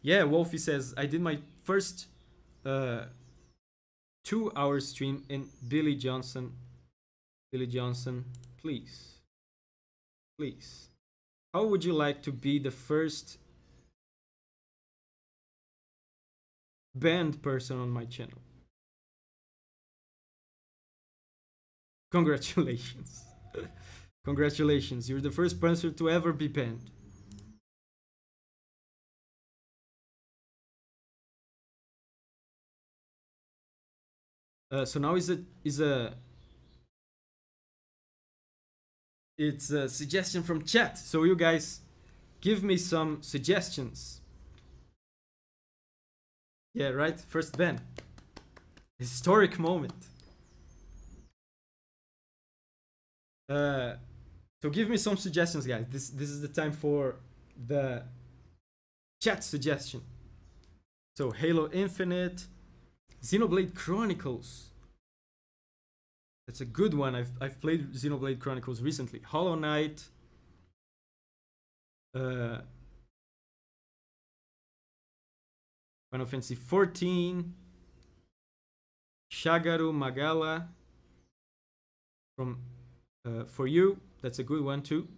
A: Yeah, Wolfie says I did my first uh, two hour stream in Billy Johnson. Billy Johnson, please, please. How would you like to be the first banned person on my channel? Congratulations. Congratulations, you're the first person to ever be banned. Uh, so now is a is a it's a suggestion from chat. So you guys give me some suggestions. Yeah, right. First Ben. Historic moment. Uh, so give me some suggestions, guys. This this is the time for the chat suggestion. So Halo Infinite. Xenoblade Chronicles. That's a good one. I've, I've played Xenoblade Chronicles recently. Hollow Knight. Uh, Final Fantasy 14. Shagaru Magala. From uh, For You. That's a good one too.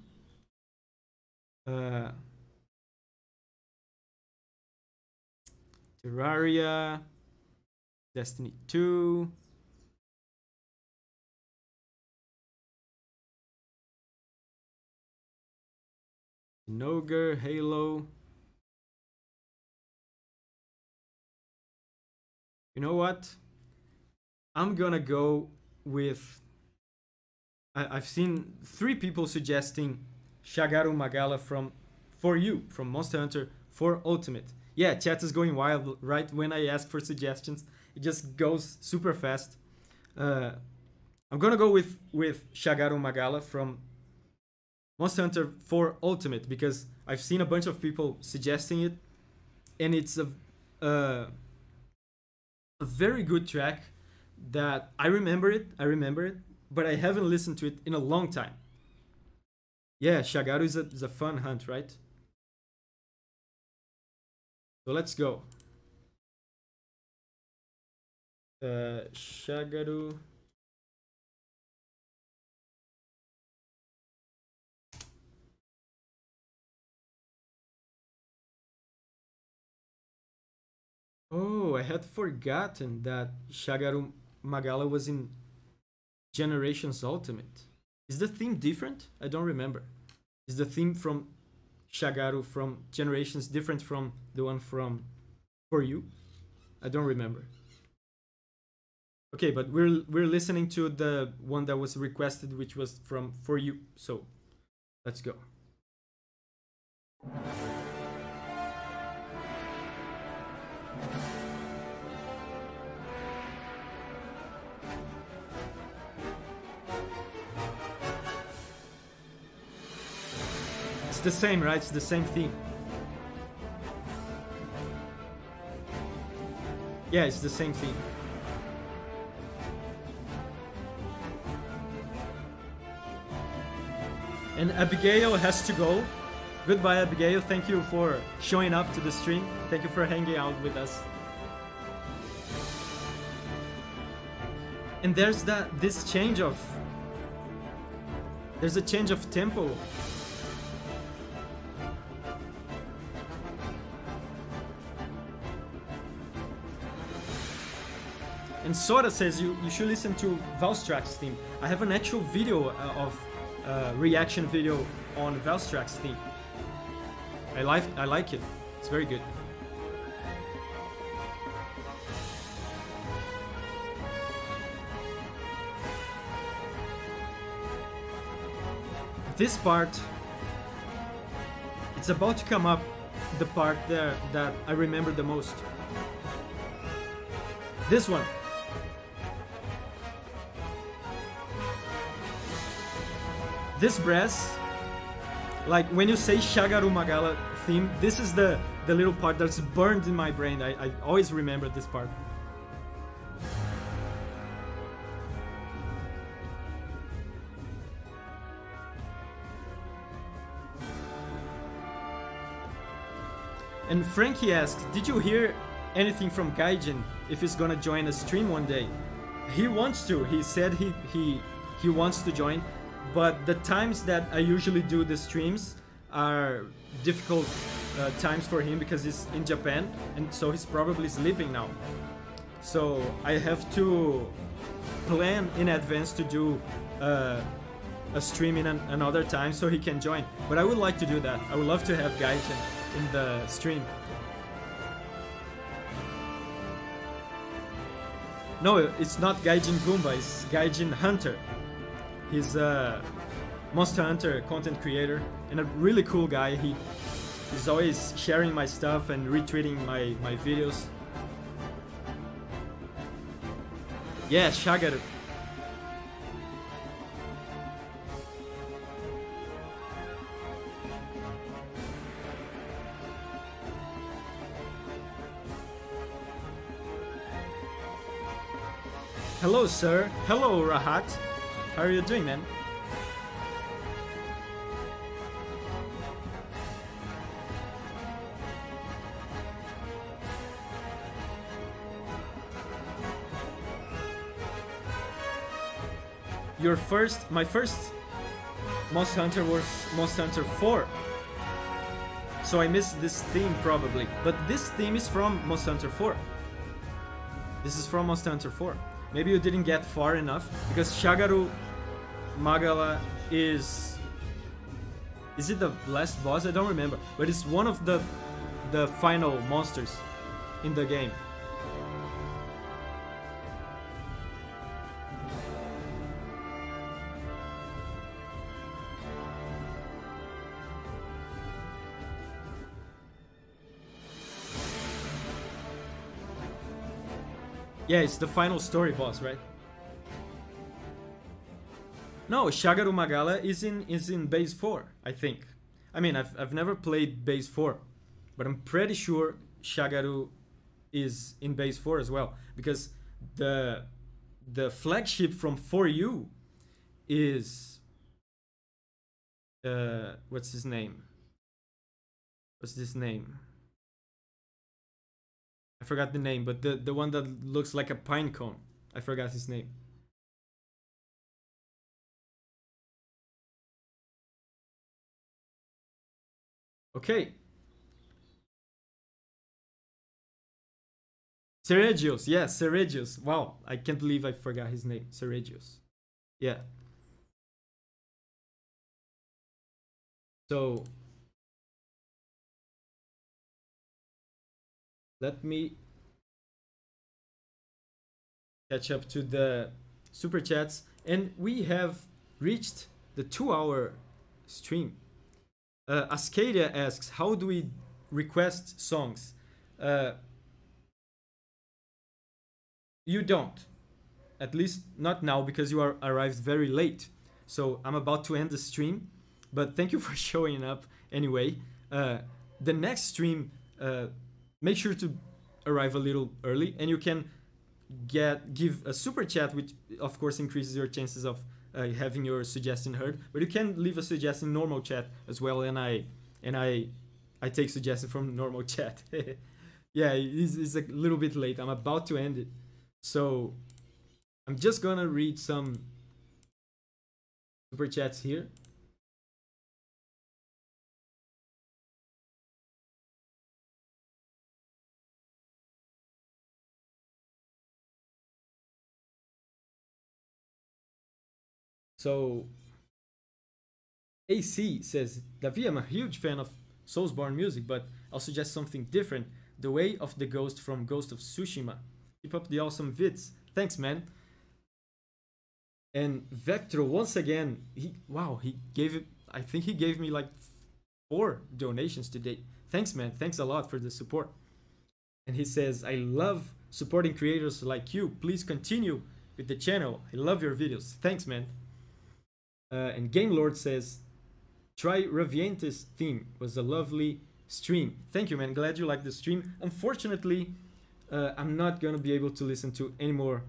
A: Uh, Terraria. Destiny 2. Noger, Halo. You know what? I'm gonna go with. I, have seen three people suggesting Shagaru Magala from 4U from Monster Hunter 4 Ultimate. Yeah, chat is going wild right when I ask for suggestions. It just goes super fast. Uh, I'm gonna go with with Shagaru Magala from Monster Hunter 4 Ultimate because I've seen a bunch of people suggesting it, and it's a uh, a very good track that I remember it, I remember it, but I haven't listened to it in a long time. Yeah, Shagaru is a, is a fun hunt, right? So let's go. Uh, Shagaru. Oh, I had forgotten that Shagaru Magala was in Generations Ultimate. Is the theme different? I don't remember. Is the theme from Shagaru from Generations different from the one from 4U? I don't remember. Okay, but we're we're listening to the one that was requested, which was from 4U. So, let's go. The same, right? It's the same theme. Yeah, it's the same theme. And Abigail has to go. Goodbye, Abigail. Thank you for showing up to the stream. Thank you for hanging out with us. And there's that this change of there's a change of tempo. And Sora says you, you should listen to Valstrax's theme. I have an actual video uh, of uh, reaction video on Valstrax's theme. I like I like it. It's very good. This part it's about to come up the part there that I remember the most. This one. This brass like when you say Shagaru Magala theme, this is the the little part that's burned in my brain. I, I always remember this part. And Frankie asked, did you hear anything from Gaijin if he's gonna join a stream one day? He wants to. He said he he he wants to join but the times that I usually do the streams are difficult uh, times for him because he's in Japan and so he's probably sleeping now. So I have to plan in advance to do uh, a stream in an, another time so he can join. But I would like to do that. I would love to have Gaijin in the stream. No, it's not Gaijin Goomba, it's Gaijin Hunter. He's a Monster Hunter content creator and a really cool guy. He is always sharing my stuff and retweeting my, my videos. Yeah, Shagaru. Hello, sir. Hello, Rahat. How are you doing, man? Your first, my first Monster Hunter was Monster Hunter 4. So I missed this theme probably. But this theme is from Monster Hunter 4. This is from Monster Hunter 4. Maybe you didn't get far enough because Shagaru Magala is is it the last boss? I don't remember, but it's one of the the final monsters in the game. Yeah, it's the final story boss, right? No, Shagaru Magala is in is in base 4, I think. I mean, I've, I've never played base 4, but I'm pretty sure Shagaru is in base 4 as well because the the flagship from 4U is uh what's his name? What's his name? I forgot the name but the the one that looks like a pine cone I forgot his name okay Seregios, yeah, Seregios. Wow, I can't believe I forgot his name. Seregios. Yeah. So let me catch up to the super chats and we have reached the two hour stream. Uh, Ascadia asks, how do we request songs? Uh, you don't. At least not now because you are arrived very late. So I'm about to end the stream, but thank you for showing up anyway. Uh, the next stream, uh, make sure to arrive a little early, and you can get give a super chat, which of course increases your chances of uh, having your suggestion heard. But you can leave a suggestion normal chat as well, and I and I I take suggestions from normal chat. yeah, it's, it's a little bit late. I'm about to end it. So I'm just gonna read some super chats here. So AC says, Davi, I'm a huge fan of Soulsborne music, but I'll suggest something different. The Way of the Ghost from Ghost of Tsushima. Keep up the awesome vids. Thanks, man. And Vector once again, he wow, he gave it. I think he gave me like four donations today. Thanks, man. Thanks a lot for the support. And he says, I love supporting creators like you. Please continue with the channel. I love your videos. Thanks, man. Uh, and Game Lord says, try Raviente's theme. Was a lovely stream. Thank you, man. Glad you liked the stream. Unfortunately, uh, I'm not gonna be able to listen to any more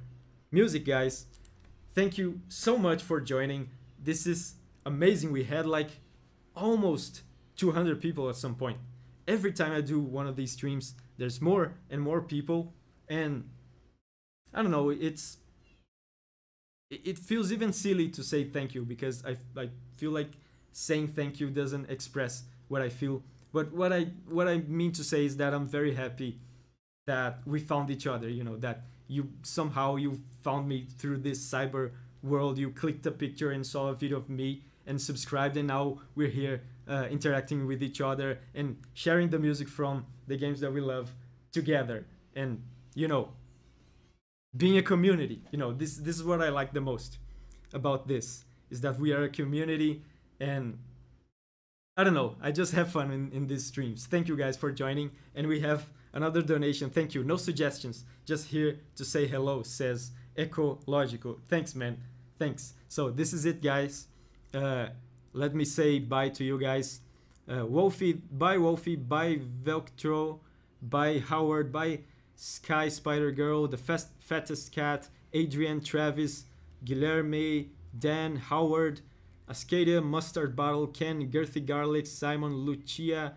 A: music, guys. Thank you so much for joining. This is amazing. We had like almost 200 people at some point. Every time I do one of these streams, there's more and more people, and I don't know. It's it feels even silly to say thank you because I I feel like saying thank you doesn't express what I feel. But what I what I mean to say is that I'm very happy that we found each other you know that you somehow you found me through this cyber world you clicked a picture and saw a video of me and subscribed and now we're here uh, interacting with each other and sharing the music from the games that we love together and you know being a community you know this this is what i like the most about this is that we are a community and i don't know i just have fun in, in these streams thank you guys for joining and we have Another donation, thank you. No suggestions, just here to say hello, says Ecological. Thanks, man. Thanks. So this is it, guys. Uh, let me say bye to you guys. Uh, Wolfie, bye Wolfie, bye Velcro, bye Howard, bye Sky Spider Girl, the fast, fattest cat, Adrian, Travis, Guilherme, Dan, Howard, Ascadia, Mustard Bottle, Ken, Girthy Garlic, Simon, Lucia,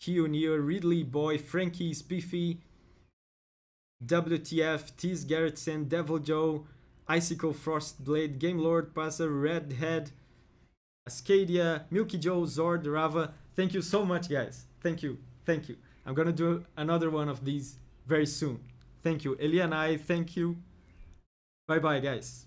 A: Hugh Ridley Boy, Frankie, Spiffy, WTF, Tease Garrettson, Devil Joe, Icicle Frostblade, Game Lord, Passa, Redhead, Ascadia, Milky Joe, Zord, Rava. Thank you so much, guys. Thank you. Thank you. I'm gonna do another one of these very soon. Thank you. Elia and I, thank you. Bye bye, guys.